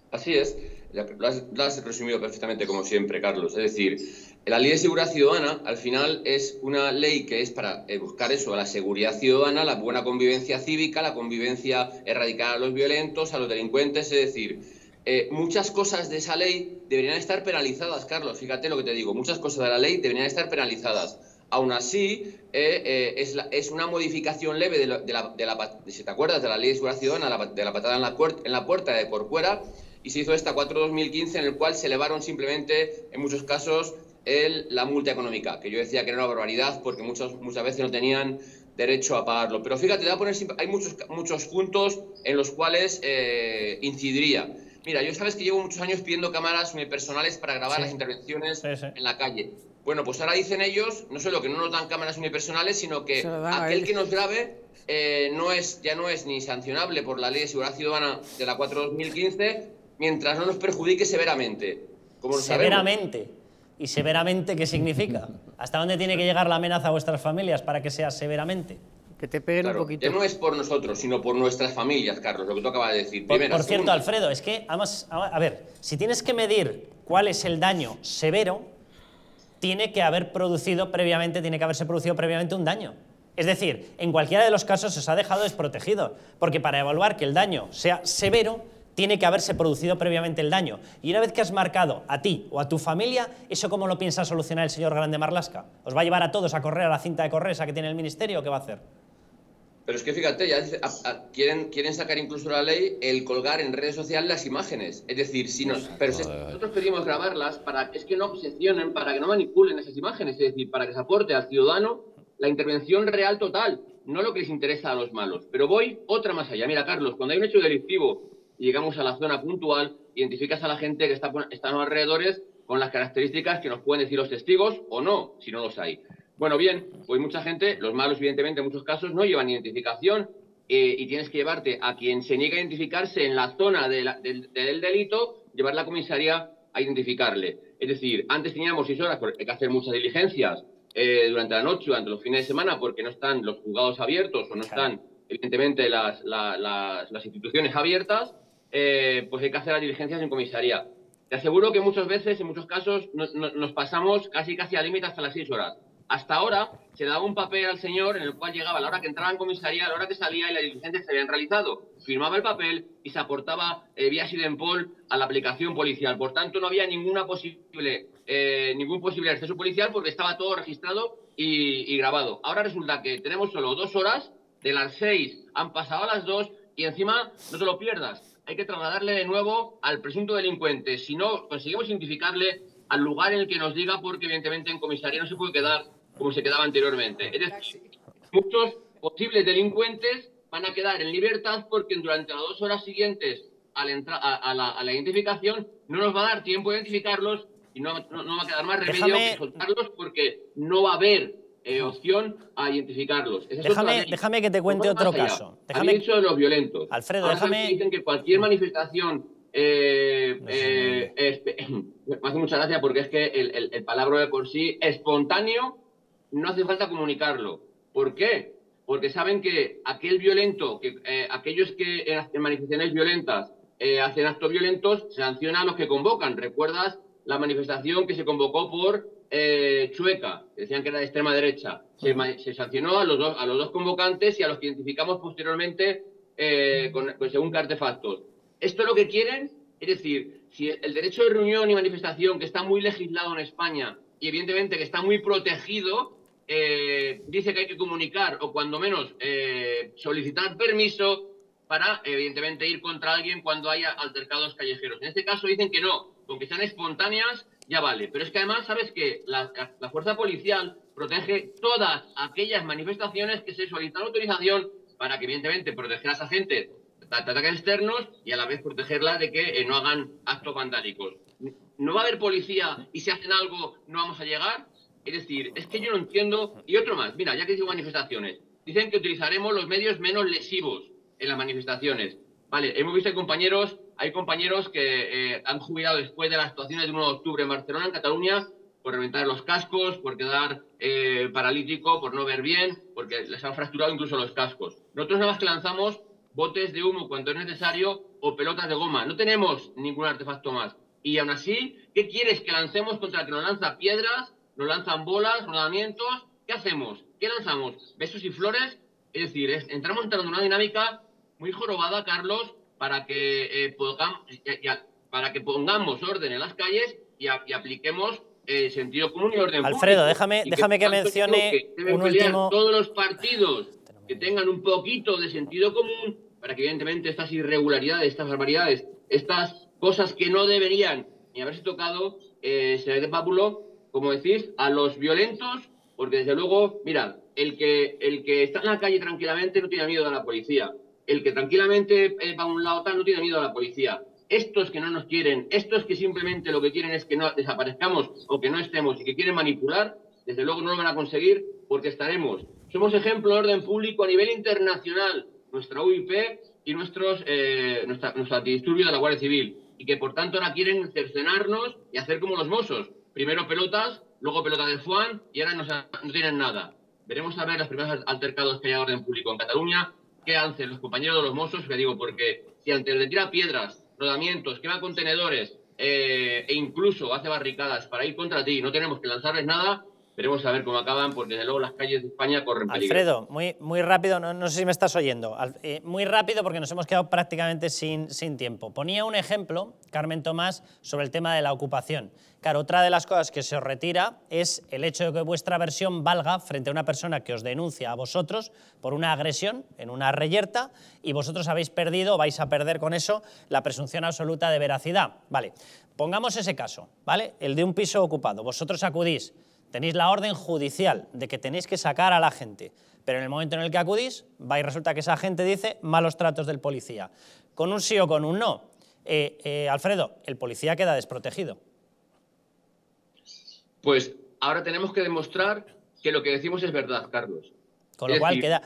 Así es, lo has, lo has resumido perfectamente como siempre, Carlos. Es decir, la ley de seguridad ciudadana al final es una ley que es para eh, buscar eso, la seguridad ciudadana, la buena convivencia cívica, la convivencia, erradicar a los violentos, a los delincuentes, es decir, eh, muchas cosas de esa ley deberían estar penalizadas, Carlos, fíjate lo que te digo, muchas cosas de la ley deberían estar penalizadas. Aún así, eh, eh, es, la- es una modificación leve de, la- de la, la si te acuerdas, de la ley de seguridad ciudadana, de la patada en la, puerta de Corcuera, y se hizo esta 4-2015 en el cual se elevaron simplemente, en muchos casos, el- la multa económica, que yo decía que era una barbaridad porque muchos, muchas veces no tenían derecho a pagarlo. Pero fíjate, te voy a poner, hay muchos, muchos puntos en los cuales eh, incidiría. Mira, yo sabes que llevo muchos años pidiendo cámaras unipersonales para grabar Sí. las intervenciones Sí, sí. en la calle. Bueno, pues ahora dicen ellos, no solo que no nos dan cámaras unipersonales, sino que aquel que nos grabe eh, no es, ya no es ni sancionable por la Ley de Seguridad Ciudadana de la 4-2015, mientras no nos perjudique severamente. Como lo sabemos. ¿Y severamente qué significa? ¿Hasta dónde tiene que llegar la amenaza a vuestras familias para que sea severamente? Que te peguen Claro, un poquito. ya no es por nosotros, sino por nuestras familias, Carlos, lo que tú acabas de decir. Por, Primera, por cierto, segunda. Alfredo, es que, además, a a ver, si tienes que medir cuál es el daño severo, tiene que haber producido previamente, tiene que haberse producido previamente un daño. Es decir, en cualquiera de los casos se os ha dejado desprotegido, porque para evaluar que el daño sea severo, tiene que haberse producido previamente el daño. Y una vez que has marcado a ti o a tu familia, ¿eso cómo lo piensa solucionar el señor Grande Marlasca? ¿Os va a llevar a todos a correr a la cinta de correr esa que tiene el ministerio o qué va a hacer? Pero es que fíjate, ya dice- a- a- quieren, quieren sacar incluso la ley el colgar en redes sociales las imágenes. Es decir, si nos, pero si nosotros pedimos grabarlas para que es que no obsesionen, para que no manipulen esas imágenes, es decir, para que se aporte al ciudadano la intervención real total, no lo que les interesa a los malos. Pero voy otra más allá. Mira, Carlos, cuando hay un hecho delictivo llegamos a la zona puntual, identificas a la gente que está, está en los alrededores con las características que nos pueden decir los testigos o no, si no los hay. Bueno, bien, pues mucha gente, los malos evidentemente en muchos casos no llevan identificación eh, y tienes que llevarte a quien se niega a identificarse en la zona de la- del, del delito, llevar la comisaría a identificarle. Es decir, antes teníamos seis horas, porque hay que hacer muchas diligencias eh, durante la noche, durante los fines de semana, porque no están los juzgados abiertos o no están, evidentemente, las, la- las- las instituciones abiertas, eh, pues hay que hacer las diligencias en comisaría. Te aseguro que muchas veces, en muchos casos, no- no- nos pasamos casi casi al límite hasta las seis horas. Hasta ahora se daba un papel al señor en el cual llegaba a la hora que entraba en comisaría, a la hora que salía y las diligencias se habían realizado. Firmaba el papel y se aportaba eh, vía Sidenpol a la aplicación policial. Por tanto, no había ninguna posible, eh, ningún posible acceso policial porque estaba todo registrado y, y grabado. Ahora resulta que tenemos solo dos horas, de las seis han pasado a las dos y encima no te lo pierdas. Hay que trasladarle de nuevo al presunto delincuente. Si no conseguimos identificarle al lugar en el que nos diga, porque evidentemente en comisaría no se puede quedar como se quedaba anteriormente. Es decir, muchos posibles delincuentes van a quedar en libertad porque durante las dos horas siguientes a, a la, a la identificación no nos va a dar tiempo de identificarlos y no, no- no va a quedar más remedio Déjame- que soltarlos porque no va a haber eh, opción a identificarlos. Esa Déjame- déjame que te cuente otro caso. Déjame- dicho de los violentos. Alfredo, Ahora déjame- Dicen que cualquier manifestación eh, eh, espe- <laughs> me hace mucha gracia porque es que el, el, el palabra de por sí espontáneo no hace falta comunicarlo. ¿Por qué? Porque saben que aquel violento, que eh, aquellos que en, en manifestaciones violentas eh, hacen actos violentos, sanciona a los que convocan. ¿Recuerdas la manifestación que se convocó por eh, Chueca? que Decían que era de extrema derecha. Se, sancionó a los, dos, a los dos convocantes y a los que identificamos posteriormente eh, con, con- según artefactos. Esto es lo que quieren, es decir, si el derecho de reunión y manifestación, que está muy legislado en España y evidentemente que está muy protegido, eh, dice que hay que comunicar o cuando menos solicitar permiso para evidentemente ir contra alguien cuando haya altercados callejeros. En este caso dicen que no, con que sean espontáneas ya vale. Pero es que además sabes que la, fuerza policial protege todas aquellas manifestaciones que se solicitan autorización para que evidentemente proteger a esa gente de ataques externos y a la vez protegerla de que eh, no hagan actos vandálicos. ¿No va a haber policía y si hacen algo no vamos a llegar? Es decir, es que yo no entiendo. Y otro más, mira, ya que digo manifestaciones, dicen que utilizaremos los medios menos lesivos en las manifestaciones. Vale, hemos visto compañeros, hay compañeros que eh, han jubilado después de las actuaciones del 1 de octubre en Barcelona, en Cataluña, por reventar los cascos, por quedar eh, paralítico, por no ver bien, porque les han fracturado incluso los cascos. Nosotros nada más que lanzamos botes de humo cuando es necesario o pelotas de goma. No tenemos ningún artefacto más. Y aún así, ¿qué quieres que lancemos contra el que nos lanza piedras, nos lanzan bolas, rodamientos? ¿Qué hacemos? ¿Qué lanzamos? ¿Besos y flores? Es decir, es- entramos en una dinámica muy jorobada, Carlos, para que, eh, para que pongamos orden en las calles y, a- y apliquemos eh, sentido común y orden Alfredo, público. déjame- déjame que tanto, mencione que deben un último- Todos los partidos que tengan un poquito de sentido común para que evidentemente estas irregularidades, estas barbaridades, estas cosas que no deberían ni haberse tocado, eh, se dé pábulo, como decís, a los violentos, porque desde luego, mira, el que, el que está en la calle tranquilamente no tiene miedo a la policía. El que tranquilamente eh, va a un lado tal no tiene miedo a la policía. estos que no nos quieren, estos que simplemente lo que quieren es que no desaparezcamos o que no estemos y que quieren manipular, desde luego no lo van a conseguir porque estaremos. Somos ejemplo de orden público a nivel internacional, nuestra UIP y nuestros, eh, nuestra, nuestro antidisturbio de la Guardia Civil. Y que por tanto ahora quieren cercenarnos y hacer como los mozos. Primero pelotas, luego pelotas de Juan y ahora no, tienen nada. Veremos a ver los primeros altercados que hay orden público en Cataluña, qué hacen los compañeros de los mozos, que digo, porque si antes de tirar piedras, rodamientos, quema contenedores eh, e incluso hace barricadas para ir contra ti, no tenemos que lanzarles nada, Veremos a ver cómo acaban, porque desde luego las calles de España corren peligro. Alfredo, muy, muy rápido, no, no sé si me estás oyendo, eh, muy rápido porque nos hemos quedado prácticamente sin, sin tiempo. Ponía un ejemplo, Carmen Tomás, sobre el tema de la ocupación. Claro, otra de las cosas que se os retira es el hecho de que vuestra versión valga frente a una persona que os denuncia a vosotros por una agresión en una reyerta y vosotros habéis perdido, vais a perder con eso, la presunción absoluta de veracidad. Vale, pongamos ese caso, ¿vale? El de un piso ocupado. Vosotros acudís tenéis la orden judicial de que tenéis que sacar a la gente, pero en el momento en el que acudís, va y resulta que esa gente dice malos tratos del policía. Con un sí o con un no. Eh, eh, Alfredo, el policía queda desprotegido. Pues ahora tenemos que demostrar que lo que decimos es verdad, Carlos. Con lo cual, queda,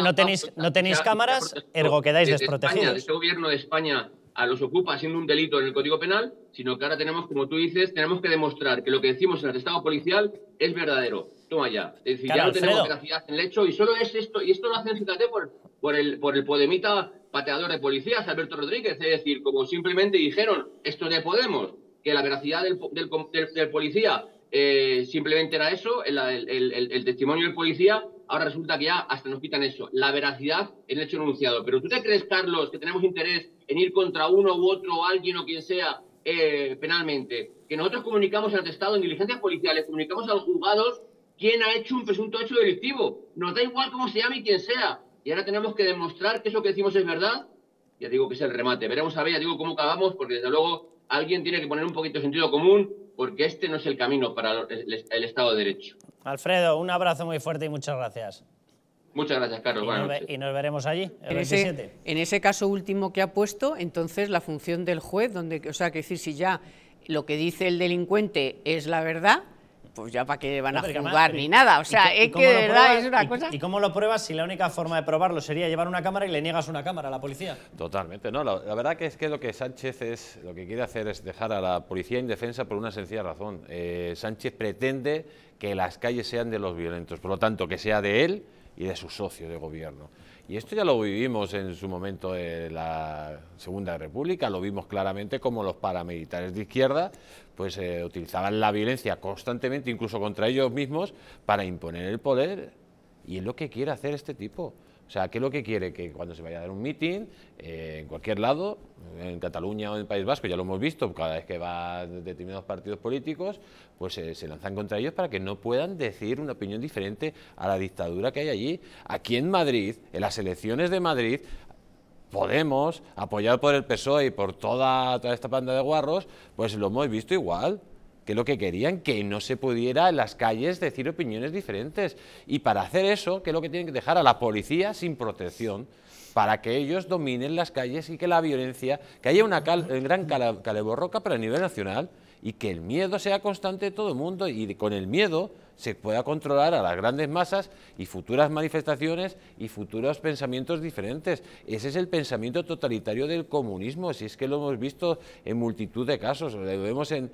no tenéis, no tenéis cámaras, ergo quedáis desprotegidos. de este gobierno de España a los ocupa siendo un delito en el Código Penal, sino que ahora tenemos, como tú dices, tenemos que demostrar que lo que decimos en el Estado policial es verdadero. Toma ya. Es decir, ya no tenemos veracidad en el hecho y solo es esto, y esto lo hacen, fíjate, por, por, el, por el podemita pateador de policías, Alberto Rodríguez, es decir, como simplemente dijeron, esto de Podemos, que la veracidad del, del, policía eh, simplemente era eso, el, el testimonio del policía, ahora resulta que ya hasta nos quitan eso, la veracidad en el hecho enunciado. Pero ¿tú te crees, Carlos, que tenemos interés en ir contra uno u otro, o alguien o quien sea, eh, penalmente? Que nosotros comunicamos al Estado en diligencias policiales, comunicamos a los juzgados quién ha hecho un presunto hecho delictivo. Nos da igual cómo se llame y quién sea. Y ahora tenemos que demostrar que eso que decimos es verdad. Ya digo que es el remate. Veremos a ver, ya digo cómo acabamos, porque desde luego alguien tiene que poner un poquito de sentido común, porque este no es el camino para el Estado de Derecho. Alfredo, un abrazo muy fuerte y muchas gracias. Muchas gracias, Carlos. Y, nos, veremos allí, el en 27. Ese, en ese caso último que ha puesto, entonces la función del juez, donde, o sea, que decir, si ya lo que dice el delincuente es la verdad, pues ya para qué van a juzgar ni nada. O sea, es que de verdad es una cosa. ¿Y cómo lo pruebas si la única forma de probarlo sería llevar una cámara y le niegas una cámara a la policía? Totalmente, no. La, verdad que es que lo que Sánchez es, lo que quiere hacer es dejar a la policía indefensa por una sencilla razón. Eh, Sánchez pretende que las calles sean de los violentos, por lo tanto, que sea de él y de su socio de gobierno. Y esto ya lo vivimos en su momento en la Segunda República, lo vimos claramente como los paramilitares de izquierda pues eh, utilizaban la violencia constantemente, incluso contra ellos mismos, para imponer el poder. Y es lo que quiere hacer este tipo. O sea, ¿qué es lo que quiere? Que cuando se vaya a dar un mitin, eh, en cualquier lado, en Cataluña o en el País Vasco, ya lo hemos visto, cada vez que va determinados partidos políticos, pues eh, se lanzan contra ellos para que no puedan decir una opinión diferente a la dictadura que hay allí. Aquí en Madrid, en las elecciones de Madrid, Podemos, apoyado por el PSOE y por toda, toda esta banda de guarros, pues lo hemos visto igual que lo que querían, que no se pudiera en las calles decir opiniones diferentes. Y para hacer eso, que es lo que tienen que dejar a la policía sin protección, para que ellos dominen las calles y que la violencia, que haya una gran caleborroca, pero a nivel nacional, y que el miedo sea constante de todo el mundo, y con el miedo se pueda controlar a las grandes masas y futuras manifestaciones y futuros pensamientos diferentes. Ese es el pensamiento totalitario del comunismo, si es que lo hemos visto en multitud de casos. Lo vemos en,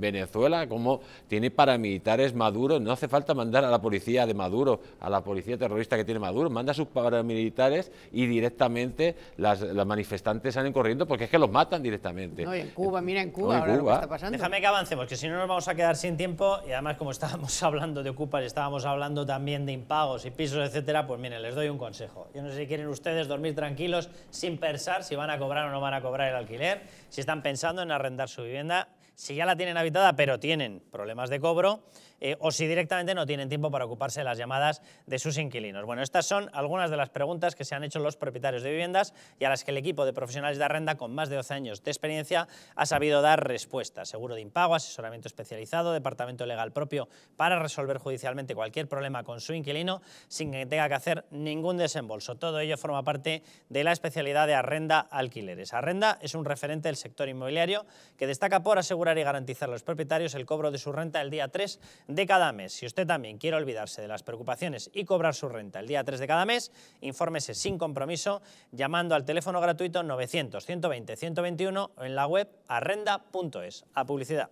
Venezuela, como tiene paramilitares Maduro, no hace falta mandar a la policía de Maduro, a la policía terrorista que tiene Maduro, manda a sus paramilitares y directamente las, manifestantes salen corriendo porque es que los matan directamente. No, en Cuba, mira en Cuba, ahora Lo que está pasando. Déjame que avancemos, que si no nos vamos a quedar sin tiempo y además como estábamos hablando de ocupas estábamos hablando también de impagos y pisos, etcétera, pues miren, les doy un consejo. Yo no sé si quieren ustedes dormir tranquilos sin pensar si van a cobrar o no van a cobrar el alquiler, si están pensando en arrendar su vivienda, si ya la tienen habitada pero tienen problemas de cobro, eh, o si directamente no tienen tiempo para ocuparse de las llamadas de sus inquilinos. Bueno, estas son algunas de las preguntas que se han hecho los propietarios de viviendas y a las que el equipo de profesionales de Arrenda con más de 12 años de experiencia ha sabido dar respuesta. Seguro de impago, asesoramiento especializado, departamento legal propio para resolver judicialmente cualquier problema con su inquilino sin que tenga que hacer ningún desembolso. Todo ello forma parte de la especialidad de Arrenda Alquileres. Arrenda es un referente del sector inmobiliario que destaca por asegurar y garantizar a los propietarios el cobro de su renta el día 3 de cada mes. Si usted también quiere olvidarse de las preocupaciones y cobrar su renta el día 3 de cada mes, infórmese sin compromiso llamando al teléfono gratuito 900 120 121 o en la web arrenda.es. A publicidad.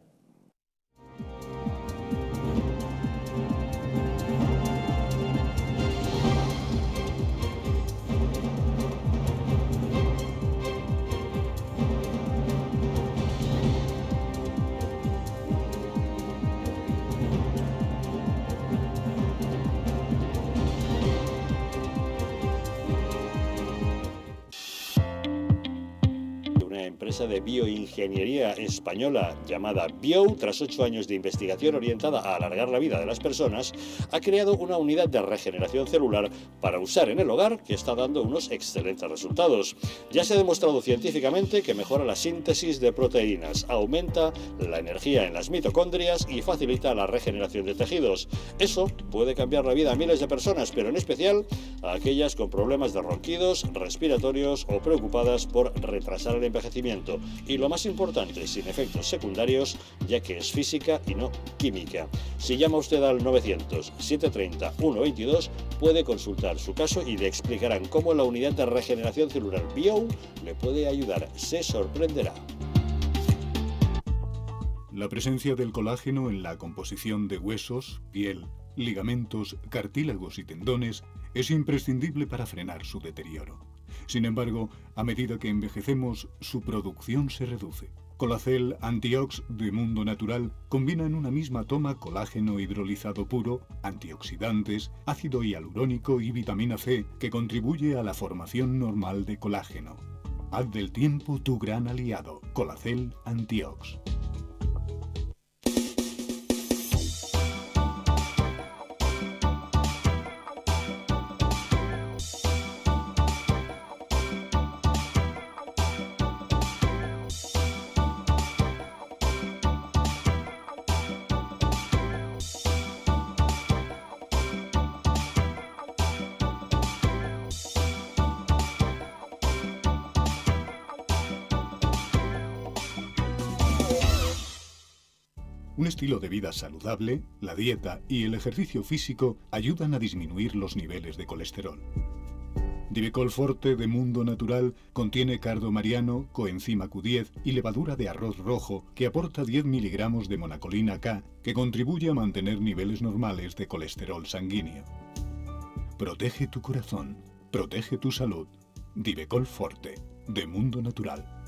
Empresa de bioingeniería española llamada Bio, tras ocho años de investigación orientada a alargar la vida de las personas, ha creado una unidad de regeneración celular para usar en el hogar que está dando unos excelentes resultados. Ya se ha demostrado científicamente que mejora la síntesis de proteínas, aumenta la energía en las mitocondrias y facilita la regeneración de tejidos. Eso puede cambiar la vida a miles de personas, pero en especial a aquellas con problemas de ronquidos, respiratorios o preocupadas por retrasar el envejecimiento. Y lo más importante, sin efectos secundarios, ya que es física y no química. Si llama usted al 900-730-122, puede consultar su caso y le explicarán cómo la unidad de regeneración celular Bio le puede ayudar. Se sorprenderá. La presencia del colágeno en la composición de huesos, piel, ligamentos, cartílagos y tendones es imprescindible para frenar su deterioro. Sin embargo, a medida que envejecemos, su producción se reduce. Colacel Antiox de Mundo Natural combina en una misma toma colágeno hidrolizado puro, antioxidantes, ácido hialurónico y vitamina C que contribuye a la formación normal de colágeno. Haz del tiempo tu gran aliado. Colacel Antiox. Vida saludable, la dieta y el ejercicio físico ayudan a disminuir los niveles de colesterol. Divecol Forte de Mundo Natural contiene cardo mariano, coenzima Q10 y levadura de arroz rojo que aporta 10 miligramos de monacolina K que contribuye a mantener niveles normales de colesterol sanguíneo. Protege tu corazón, protege tu salud. Divecol Forte de Mundo Natural.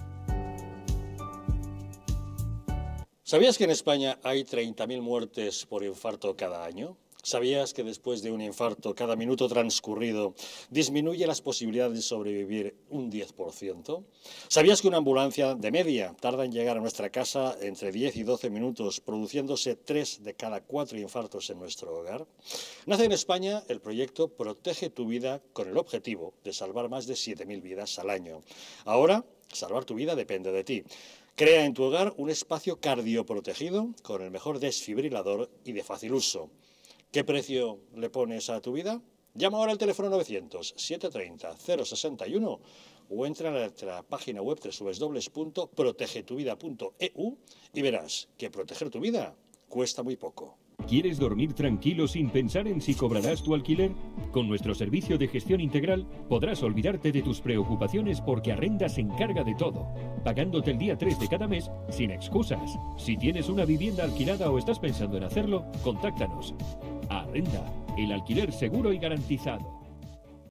¿Sabías que en España hay 30.000 muertes por infarto cada año? ¿Sabías que después de un infarto, cada minuto transcurrido disminuye las posibilidades de sobrevivir un 10%? ¿Sabías que una ambulancia de media tarda en llegar a nuestra casa entre 10 y 12 minutos, produciéndose 3 de cada 4 infartos en nuestro hogar? Nace en España el proyecto Protege tu vida con el objetivo de salvar más de 7.000 vidas al año. Ahora, salvar tu vida depende de ti. Crea en tu hogar un espacio cardioprotegido con el mejor desfibrilador y de fácil uso. ¿Qué precio le pones a tu vida? Llama ahora al teléfono 900-730-061 o entra a nuestra página web www.protegetuvida.eu y verás que proteger tu vida cuesta muy poco. ¿Quieres dormir tranquilo sin pensar en si cobrarás tu alquiler? Con nuestro servicio de gestión integral podrás olvidarte de tus preocupaciones porque Arrenda se encarga de todo, pagándote el día 3 de cada mes sin excusas. Si tienes una vivienda alquilada o estás pensando en hacerlo, contáctanos. Arrenda, el alquiler seguro y garantizado.